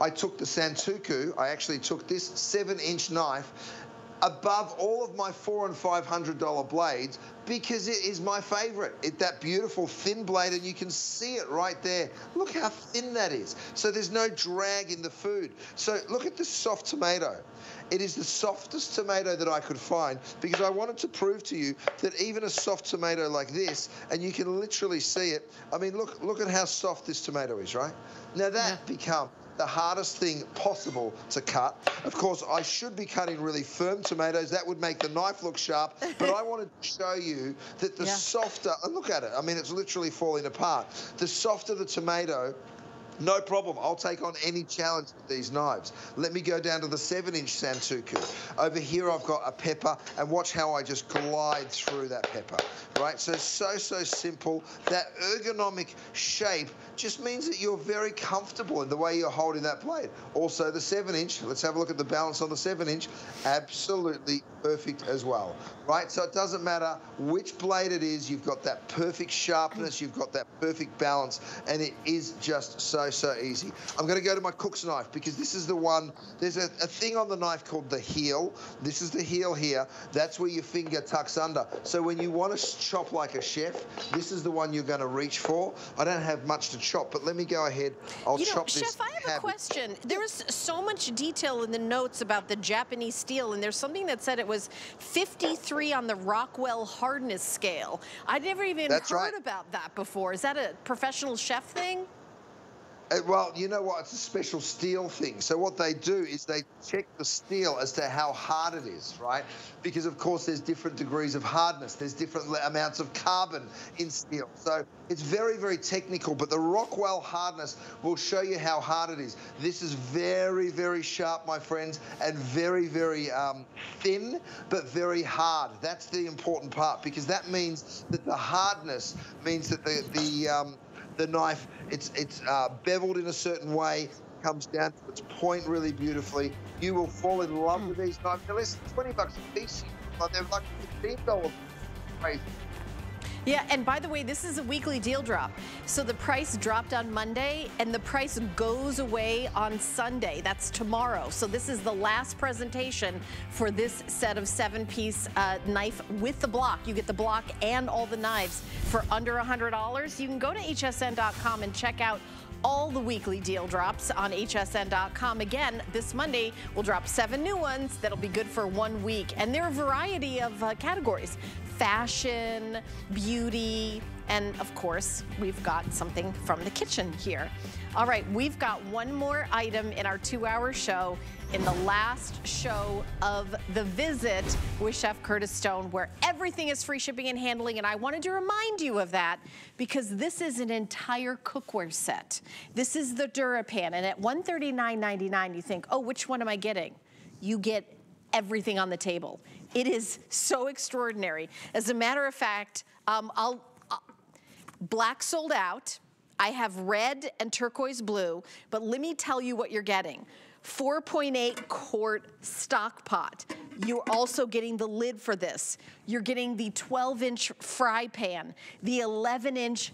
I took the Santoku. I actually took this seven inch knife above all of my four and five hundred dollar blades because it is my favorite. It, that beautiful thin blade, and you can see it right there. Look how thin that is. So there's no drag in the food. So look at this soft tomato. It is the softest tomato that I could find because I wanted to prove to you that even a soft tomato like this, and you can literally see it. I mean, look, look at how soft this tomato is, right? Now that yeah. become the hardest thing possible to cut. Of course, I should be cutting really firm tomatoes. That would make the knife look sharp. But I wanted to show you that the yeah. softer, and look at it. I mean, it's literally falling apart. The softer the tomato, No problem. I'll take on any challenge with these knives. Let me go down to the 7-inch Santoku. Over here I've got a pepper, and watch how I just glide through that pepper, right? So, so, so simple. That ergonomic shape just means that you're very comfortable in the way you're holding that blade. Also, the 7-inch, let's have a look at the balance on the 7-inch, absolutely perfect as well, right? So it doesn't matter which blade it is, you've got that perfect sharpness, you've got that perfect balance, and it is just so, so easy. I'm going to go to my cook's knife because this is the one, there's a, a thing on the knife called the heel. This is the heel here. That's where your finger tucks under. So when you want to chop like a chef, this is the one you're going to reach for. I don't have much to chop, but let me go ahead. I'll you know, chop Chef, this. I have a question. There is so much detail in the notes about the Japanese steel, and there's something that said it was 53 on the Rockwell hardness scale. I'd never even That's heard right. about that before. Is that a professional chef thing? Uh, well, you know what? It's a special steel thing. So what they do is they check the steel as to how hard it is, right? Because of course there's different degrees of hardness. There's different amounts of carbon in steel. So it's very, very technical. But the Rockwell hardness will show you how hard it is. This is very, very sharp, my friends, and very, very um, thin, but very hard. That's the important part because that means that the hardness means that the the um, the knife, it's it's uh, beveled in a certain way, comes down to its point really beautifully. You will fall in love with these knives. They're less than 20 bucks a piece. Like they're like $15. Crazy. Yeah, and by the way, this is a weekly deal drop. So the price dropped on Monday and the price goes away on Sunday. That's tomorrow. So this is the last presentation for this set of seven piece uh, knife with the block. You get the block and all the knives for under $100. You can go to hsn.com and check out all the weekly deal drops on hsn.com. Again, this Monday, we'll drop seven new ones that'll be good for one week. And there are a variety of uh, categories fashion, beauty, and of course, we've got something from the kitchen here. All right, we've got one more item in our two hour show in the last show of The Visit with Chef Curtis Stone, where everything is free shipping and handling. And I wanted to remind you of that because this is an entire cookware set. This is the DuraPan. And at $139.99, you think, oh, which one am I getting? You get everything on the table. It is so extraordinary. As a matter of fact, um, I'll, uh, black sold out. I have red and turquoise blue, but let me tell you what you're getting. 4.8 quart stock pot. You're also getting the lid for this. You're getting the 12 inch fry pan, the 11 inch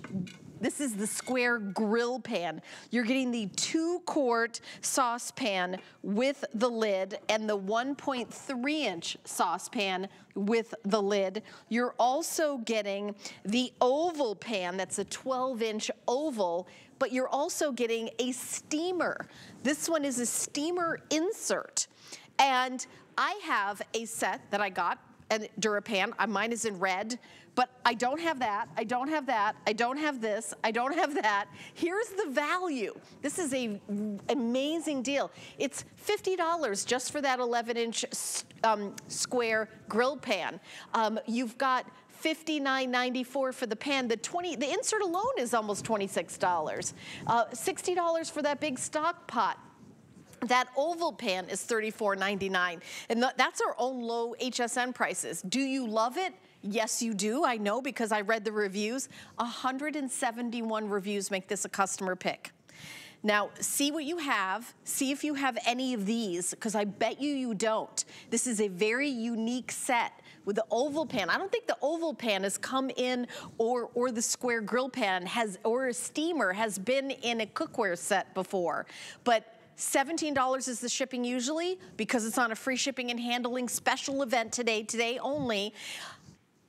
this is the square grill pan. You're getting the two quart saucepan with the lid and the 1.3 inch saucepan with the lid. You're also getting the oval pan that's a 12 inch oval, but you're also getting a steamer. This one is a steamer insert. And I have a set that I got and DuraPan. Uh, Mine is in red, but I don't have that. I don't have that. I don't have this. I don't have that. Here's the value. This is a amazing deal. It's $50 just for that 11 inch um, square grill pan. Um, you've got $59.94 for the pan. The 20, the insert alone is almost $26. Uh, $60 for that big stock pot. That oval pan is $34.99. And th that's our own low HSN prices. Do you love it? Yes, you do. I know because I read the reviews. 171 reviews make this a customer pick. Now, see what you have. See if you have any of these, because I bet you you don't. This is a very unique set with the oval pan. I don't think the oval pan has come in or, or the square grill pan has, or a steamer has been in a cookware set before. But $17 is the shipping usually because it's on a free shipping and handling special event today, today only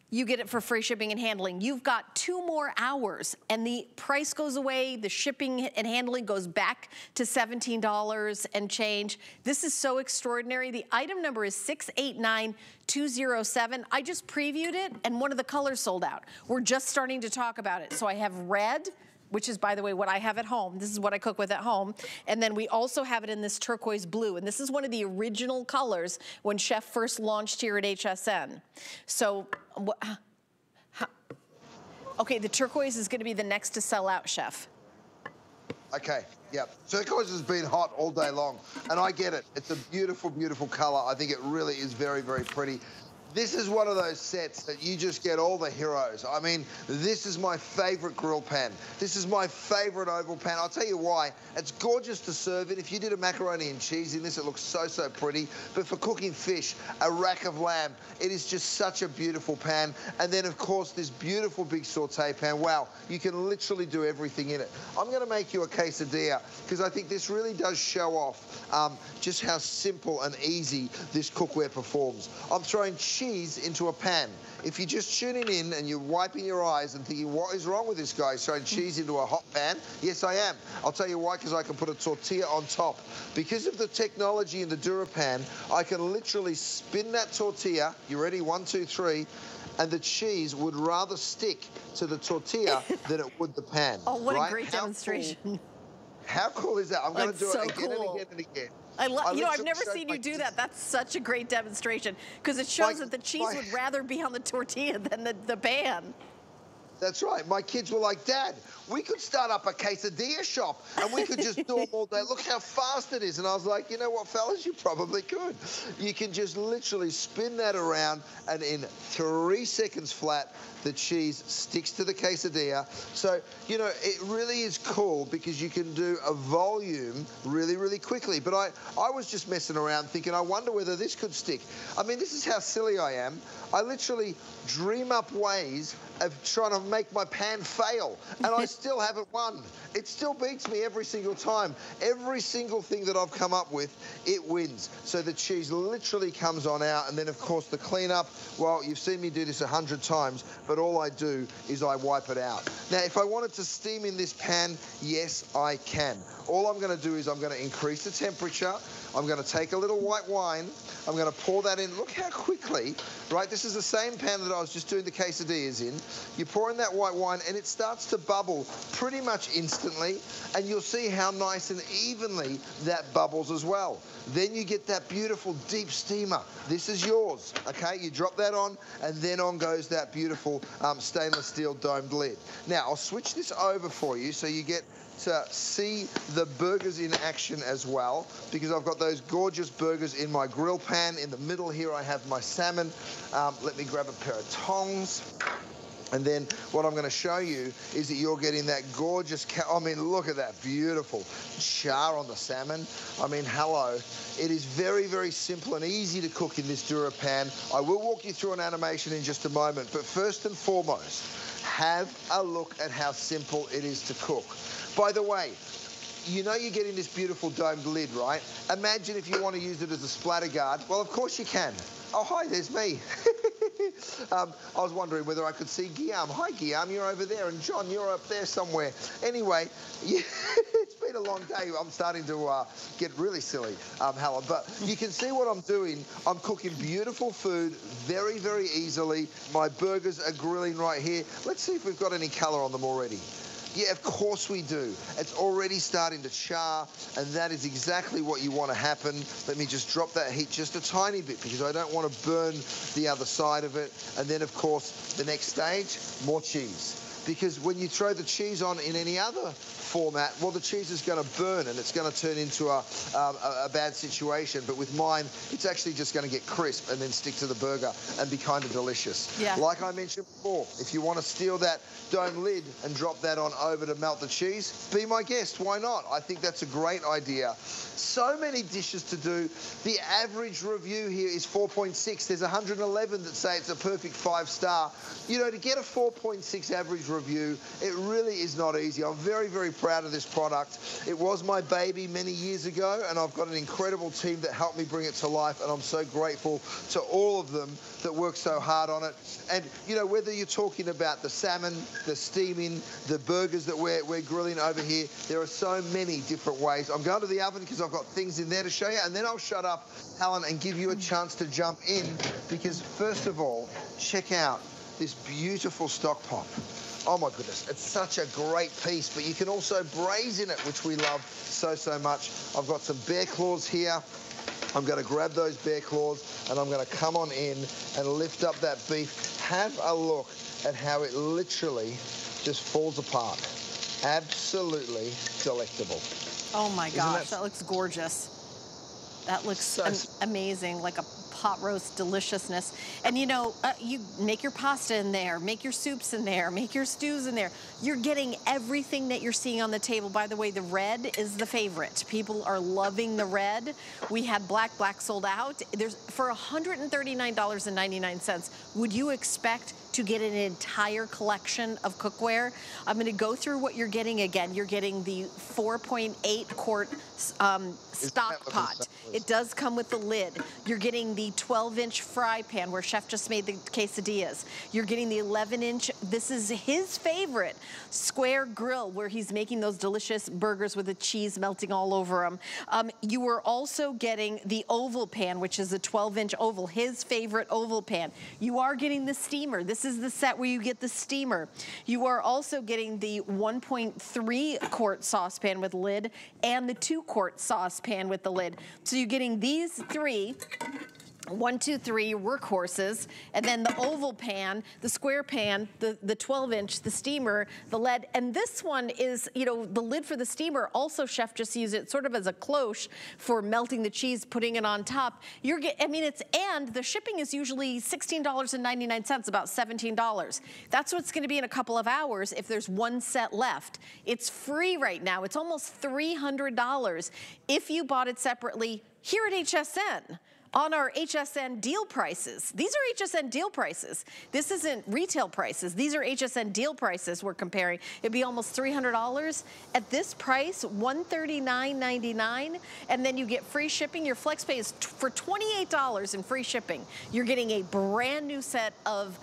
you get it for free shipping and handling. You've got two more hours and the price goes away, the shipping and handling goes back to $17 and change. This is so extraordinary. The item number is 689207. I just previewed it and one of the colors sold out. We're just starting to talk about it. So I have red, which is, by the way, what I have at home. This is what I cook with at home. And then we also have it in this turquoise blue. And this is one of the original colors when Chef first launched here at HSN. So, Uh, okay, the turquoise is gonna be the next to sell out, Chef. Okay. Yep. Turquoise has been hot all day long, and I get it. It's a beautiful, beautiful color. I think it really is very, very pretty. This is one of those sets that you just get all the heroes. I mean, this is my favorite grill pan. This is my favorite oval pan. I'll tell you why. It's gorgeous to serve it. If you did a macaroni and cheese in this, it looks so, so pretty. But for cooking fish, a rack of lamb, it is just such a beautiful pan. And then, of course, this beautiful big saute pan. Wow, you can literally do everything in it. I'm going to make you a quesadilla because I think this really does show off um, just how simple and easy this cookware performs. I'm throwing cheese into a pan. If you're just tuning in and you're wiping your eyes and thinking, what is wrong with this guy throwing cheese into a hot pan? Yes, I am. I'll tell you why, because I can put a tortilla on top. Because of the technology in the DuraPan, I can literally spin that tortilla. You ready? One, two, three and the cheese would rather stick to the tortilla than it would the pan. Oh, what right? a great How demonstration. Cool, how cool is that? I'm going to do so it again cool. and again and again. I love, you know, I've never seen you do that. That's such a great demonstration because it shows that the cheese would rather be on the tortilla than the, the pan. That's right. My kids were like, Dad, we could start up a quesadilla shop and we could just do them all day. Look how fast it is. And I was like, you know what, fellas, you probably could. You can just literally spin that around and in three seconds flat, the cheese sticks to the quesadilla. So, you know, it really is cool because you can do a volume really, really quickly. But I, I was just messing around thinking, I wonder whether this could stick. I mean, this is how silly I am. I literally dream up ways of trying to make my pan fail, and I still haven't won. It still beats me every single time. Every single thing that I've come up with, it wins. So the cheese literally comes on out, and then of course the cleanup, well, you've seen me do this a hundred times, but all I do is I wipe it out. Now, if I wanted to steam in this pan, yes, I can. All I'm gonna do is I'm gonna increase the temperature, I'm gonna take a little white wine, I'm gonna pour that in. Look how quickly, right? This is the same pan that I was just doing the quesadillas in. You pour in that white wine and it starts to bubble pretty much instantly. And you'll see how nice and evenly that bubbles as well. Then you get that beautiful deep steamer. This is yours, okay? You drop that on and then on goes that beautiful um, stainless steel domed lid. Now, I'll switch this over for you so you get to see the burgers in action as well because I've got those gorgeous burgers in my grill pan. In the middle here, I have my salmon. Um, let me grab a pair of tongs. And then what I'm going to show you is that you're getting that gorgeous, I mean, look at that beautiful char on the salmon. I mean, hello. It is very, very simple and easy to cook in this DuraPan. I will walk you through an animation in just a moment, but first and foremost, have a look at how simple it is to cook. By the way, you know you're getting this beautiful domed lid, right? Imagine if you want to use it as a splatter guard. Well, of course you can. Oh, hi, there's me. um, I was wondering whether I could see Guillaume. Hi, Guillaume, you're over there, and John, you're up there somewhere. Anyway, yeah, it's been a long day. I'm starting to uh, get really silly, um, Helen. But you can see what I'm doing. I'm cooking beautiful food very, very easily. My burgers are grilling right here. Let's see if we've got any colour on them already. Yeah, of course we do. It's already starting to char, and that is exactly what you want to happen. Let me just drop that heat just a tiny bit because I don't want to burn the other side of it. And then, of course, the next stage, more cheese. Because when you throw the cheese on in any other format, well, the cheese is going to burn and it's going to turn into a, um, a, a bad situation. But with mine, it's actually just going to get crisp and then stick to the burger and be kind of delicious. Yeah. Like I mentioned before, if you want to steal that dome lid and drop that on over to melt the cheese, be my guest. Why not? I think that's a great idea. So many dishes to do. The average review here is 4.6. There's 111 that say it's a perfect five star. You know, to get a 4.6 average review, it really is not easy. I'm very, very proud of this product. It was my baby many years ago, and I've got an incredible team that helped me bring it to life, and I'm so grateful to all of them that worked so hard on it. And, you know, whether you're talking about the salmon, the steaming, the burgers that we're, we're grilling over here, there are so many different ways. I'm going to the oven because I've got things in there to show you, and then I'll shut up, Helen, and give you a chance to jump in because, first of all, check out this beautiful stock pot. Oh my goodness, it's such a great piece, but you can also braise in it, which we love so, so much. I've got some bear claws here. I'm going to grab those bear claws and I'm going to come on in and lift up that beef. Have a look at how it literally just falls apart. Absolutely delectable. Oh my gosh, that, that looks gorgeous. That looks so, amazing, like a pot roast deliciousness. And you know, uh, you make your pasta in there, make your soups in there, make your stews in there. You're getting everything that you're seeing on the table. By the way, the red is the favorite. People are loving the red. We had black, black sold out. There's For $139.99, would you expect to get an entire collection of cookware. I'm gonna go through what you're getting again. You're getting the 4.8 quart um, stock pot. It does come with the lid. You're getting the 12 inch fry pan where chef just made the quesadillas. You're getting the 11 inch, this is his favorite, square grill where he's making those delicious burgers with the cheese melting all over them. Um, you are also getting the oval pan, which is a 12 inch oval, his favorite oval pan. You are getting the steamer. This is the set where you get the steamer. You are also getting the 1.3 quart saucepan with lid and the two quart saucepan with the lid. So you're getting these three one, two, three workhorses, and then the oval pan, the square pan, the, the 12 inch, the steamer, the lead. And this one is, you know, the lid for the steamer, also chef just used it sort of as a cloche for melting the cheese, putting it on top. You're get, I mean, it's, and the shipping is usually $16.99, about $17. That's what's gonna be in a couple of hours if there's one set left. It's free right now. It's almost $300 if you bought it separately here at HSN on our HSN deal prices. These are HSN deal prices. This isn't retail prices. These are HSN deal prices we're comparing. It'd be almost $300. At this price, $139.99, and then you get free shipping. Your FlexPay is for $28 in free shipping. You're getting a brand new set of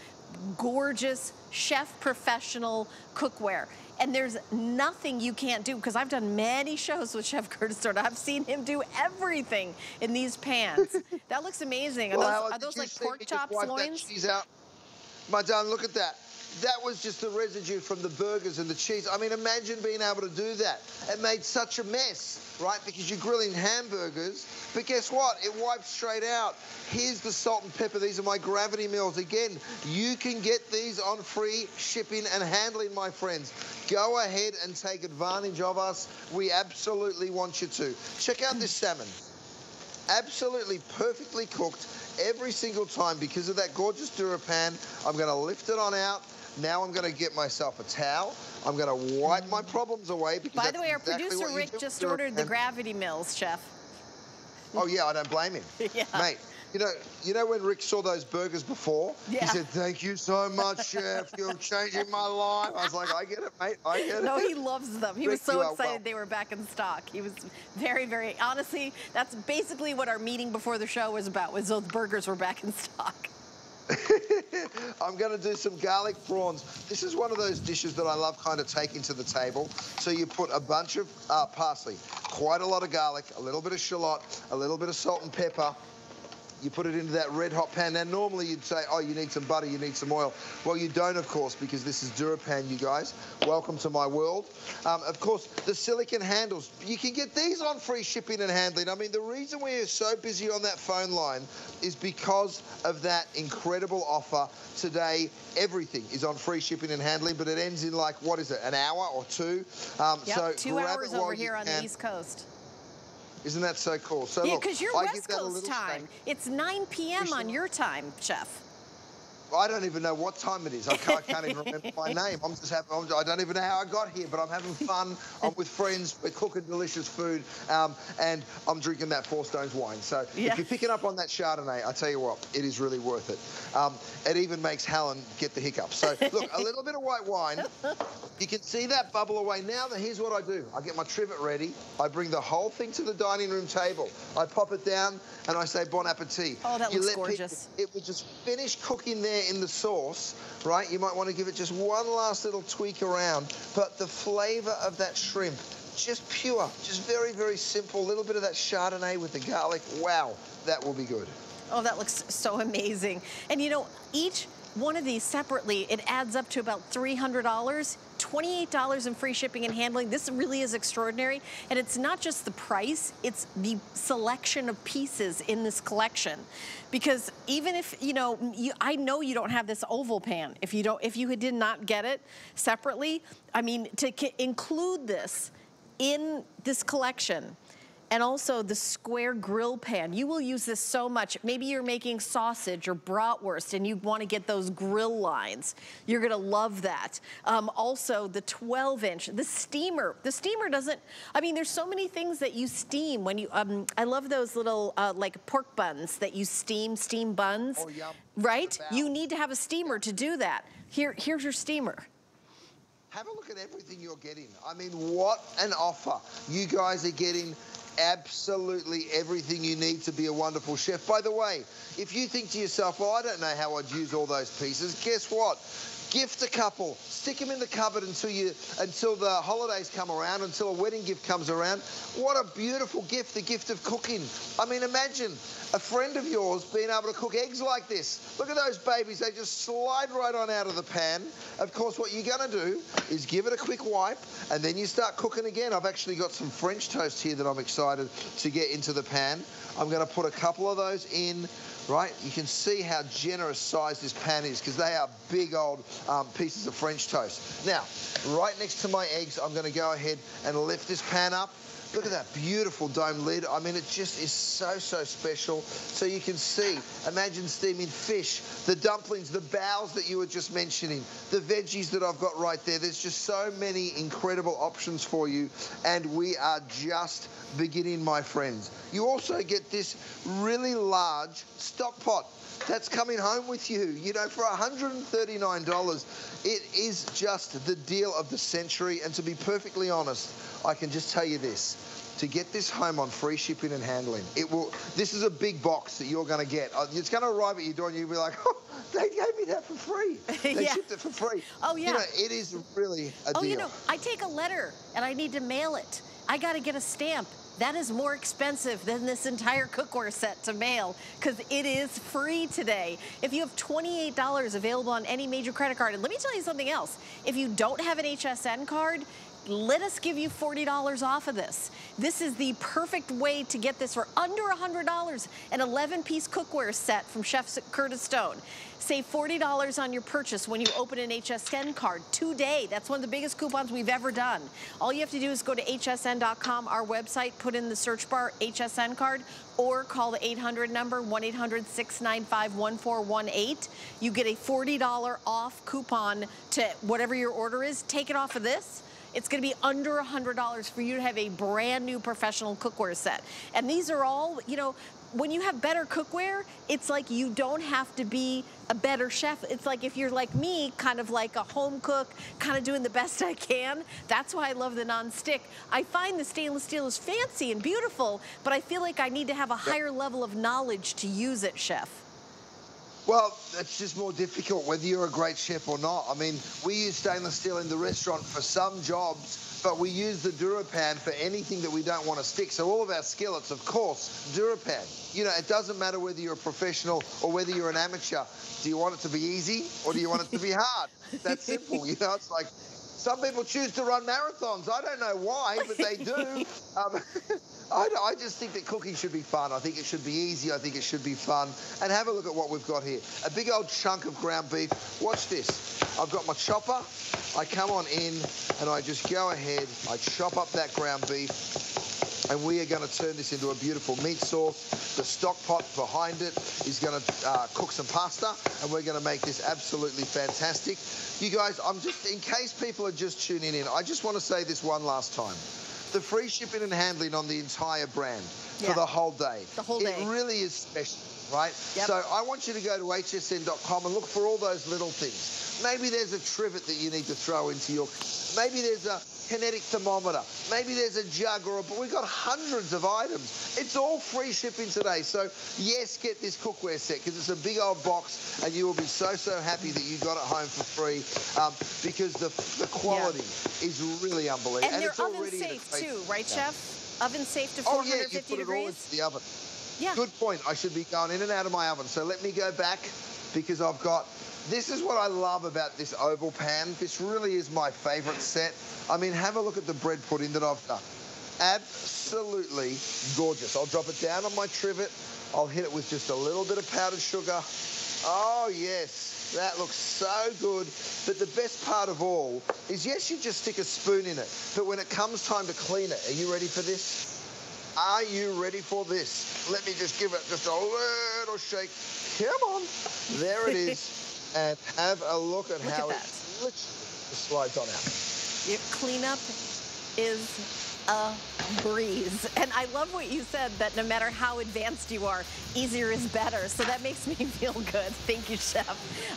gorgeous chef professional cookware and there's nothing you can't do because I've done many shows with Chef Curtis Stone. I've seen him do everything in these pans. that looks amazing. Are well, those, are those like pork chops, loins? out. My darling, look at that that was just the residue from the burgers and the cheese. I mean, imagine being able to do that. It made such a mess, right? Because you're grilling hamburgers. But guess what? It wipes straight out. Here's the salt and pepper. These are my gravity mills. Again, you can get these on free shipping and handling, my friends. Go ahead and take advantage of us. We absolutely want you to. Check out this salmon. Absolutely perfectly cooked every single time because of that gorgeous DuraPan. I'm going to lift it on out. Now I'm going to get myself a towel. I'm going to wipe my problems away. Because By the way, our exactly producer Rick just ordered the Gravity Mills, Chef. Oh, yeah, I don't blame him. yeah. Mate, you know, you know when Rick saw those burgers before? Yeah. He said, thank you so much, Chef. You're changing my life. I was like, I get it, mate. I get it. No, he loves them. He Rick, was so excited well. they were back in stock. He was very, very, honestly, that's basically what our meeting before the show was about, was those burgers were back in stock. I'm going to do some garlic prawns. This is one of those dishes that I love kind of taking to the table. So you put a bunch of uh, parsley, quite a lot of garlic, a little bit of shallot, a little bit of salt and pepper, you put it into that red hot pan. Now, normally you'd say, oh, you need some butter, you need some oil. Well, you don't, of course, because this is DuraPan, you guys. Welcome to my world. Um, of course, the silicon handles. You can get these on free shipping and handling. I mean, the reason we are so busy on that phone line is because of that incredible offer. Today, everything is on free shipping and handling, but it ends in like, what is it, an hour or two? Um, yep, so two hours over here on the East Coast. Isn't that so cool? So yeah, because you're I West Coast time. It's 9 p.m. on your time, Chef. I don't even know what time it is. I can't, I can't even remember my name. I'm just having, I'm, I don't even know how I got here, but I'm having fun. I'm with friends. We're cooking delicious food, um, and I'm drinking that Four Stones wine. So yeah. if you're picking up on that Chardonnay, I tell you what, it is really worth it. Um, it even makes Helen get the hiccups. So look, a little bit of white wine. You can see that bubble away. Now, here's what I do. I get my trivet ready. I bring the whole thing to the dining room table. I pop it down, and I say bon appetit. Oh, that you looks gorgeous. People, it will just finish cooking there in the sauce, right? You might want to give it just one last little tweak around. But the flavor of that shrimp, just pure, just very, very simple. A little bit of that Chardonnay with the garlic. Wow, that will be good. Oh, that looks so amazing. And you know, each one of these separately, it adds up to about $300. $28 in free shipping and handling. This really is extraordinary. And it's not just the price, it's the selection of pieces in this collection. Because even if, you know, you, I know you don't have this oval pan. If you don't, if you did not get it separately, I mean, to include this in this collection and also the square grill pan. You will use this so much. Maybe you're making sausage or bratwurst and you want to get those grill lines. You're going to love that. Um, also, the 12 inch, the steamer. The steamer doesn't, I mean, there's so many things that you steam when you, um, I love those little uh, like pork buns that you steam, steam buns. Oh, yeah. Right? You need to have a steamer to do that. Here, here's your steamer have a look at everything you're getting. I mean, what an offer. You guys are getting absolutely everything you need to be a wonderful chef. By the way, if you think to yourself, well, I don't know how I'd use all those pieces, guess what? Gift a couple. Stick them in the cupboard until you until the holidays come around, until a wedding gift comes around. What a beautiful gift, the gift of cooking. I mean, imagine a friend of yours being able to cook eggs like this. Look at those babies. They just slide right on out of the pan. Of course, what you're going to do is give it a quick wipe, and then you start cooking again. I've actually got some French toast here that I'm excited to get into the pan. I'm to put a couple of those in right? You can see how generous size this pan is because they are big old um, pieces of French toast. Now, right next to my eggs, I'm going to go ahead and lift this pan up. Look at that beautiful dome lid. I mean, it just is so, so special. So you can see, imagine steaming fish, the dumplings, the bows that you were just mentioning, the veggies that I've got right there. There's just so many incredible options for you. And we are just beginning, my friends. You also get this really large stock pot that's coming home with you. You know, for $139, it is just the deal of the century. And to be perfectly honest, I can just tell you this to get this home on free shipping and handling. It will. This is a big box that you're going to get. Uh, it's going to arrive at your door, and you'll be like, "Oh, they gave me that for free. They yeah. shipped it for free." Oh yeah. You know, it is really a oh, deal. Oh, you know, I take a letter and I need to mail it. I got to get a stamp. That is more expensive than this entire cookware set to mail because it is free today. If you have $28 available on any major credit card, and let me tell you something else. If you don't have an HSN card, let us give you $40 off of this. This is the perfect way to get this for under $100, an 11-piece cookware set from Chef Curtis Stone. Save $40 on your purchase when you open an HSN card today. That's one of the biggest coupons we've ever done. All you have to do is go to hsn.com, our website, put in the search bar HSN card, or call the 800 number, 1-800-695-1418. You get a $40 off coupon to whatever your order is. Take it off of this it's gonna be under $100 for you to have a brand new professional cookware set. And these are all, you know, when you have better cookware, it's like you don't have to be a better chef. It's like if you're like me, kind of like a home cook, kind of doing the best I can. That's why I love the non-stick. I find the stainless steel is fancy and beautiful, but I feel like I need to have a higher level of knowledge to use it, chef. Well, it's just more difficult whether you're a great chef or not. I mean, we use stainless steel in the restaurant for some jobs, but we use the DuraPan for anything that we don't want to stick. So all of our skillets, of course, DuraPan. You know, it doesn't matter whether you're a professional or whether you're an amateur. Do you want it to be easy or do you want it to be hard? That's simple. You know, it's like some people choose to run marathons. I don't know why, but they do. Um, I, I, just think that cooking should be fun. I think it should be easy. I think it should be fun. And have a look at what we've got here. A big old chunk of ground beef. Watch this. I've got my chopper. I come on in and I just go ahead. I chop up that ground beef. And we are going to turn this into a beautiful meat sauce. The stock pot behind it is going to uh, cook some pasta. And we're going to make this absolutely fantastic. You guys, I'm just, in case people are just tuning in, I just want to say this one last time the free shipping and handling on the entire brand yeah. for the whole day. The whole day. It really is special, right? Yep. So I want you to go to hsn.com and look for all those little things. Maybe there's a trivet that you need to throw into your... Maybe there's a kinetic thermometer. Maybe there's a jug or a... But we've got hundreds of items. It's all free shipping today. So, yes, get this cookware set because it's a big old box and you will be so, so happy that you got it home for free um, because the, the quality yeah. is really unbelievable. And, and they're oven safe too, right, yeah. Chef? Oven safe to 450 oh, yeah, you put degrees? it all into the oven. Yeah. Good point. I should be going in and out of my oven. So let me go back because I've got this is what I love about this oval pan. This really is my favorite set. I mean, have a look at the bread pudding that I've done. Absolutely gorgeous. I'll drop it down on my trivet. I'll hit it with just a little bit of powdered sugar. Oh, yes. That looks so good. But the best part of all is, yes, you just stick a spoon in it. But when it comes time to clean it, are you ready for this? Are you ready for this? Let me just give it just a little shake. Come on. There it is. and have a look at look how at it slides on out. Your cleanup is a breeze. And I love what you said that no matter how advanced you are, easier is better. So that makes me feel good. Thank you, Chef.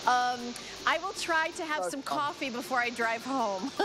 Um, I will try to have some coffee before I drive home.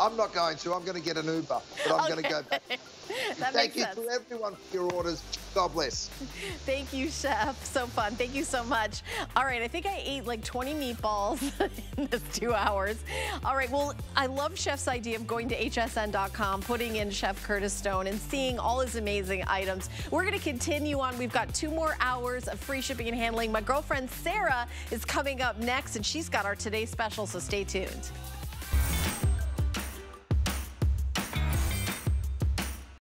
I'm not going to. I'm going to get an Uber, but I'm okay. going to go back. Thank you sense. to everyone for your orders. God bless. Thank you, Chef. So fun. Thank you so much. All right, I think I ate like 20 meatballs in this two hours. All right, well, I love Chef's idea of going to hsn.com, putting in Chef Curtis Stone, and seeing all his amazing items. We're going to continue on. We've got two more hours of free shipping and handling. My girlfriend Sarah is coming up next, and she's got our Today Special, so stay tuned.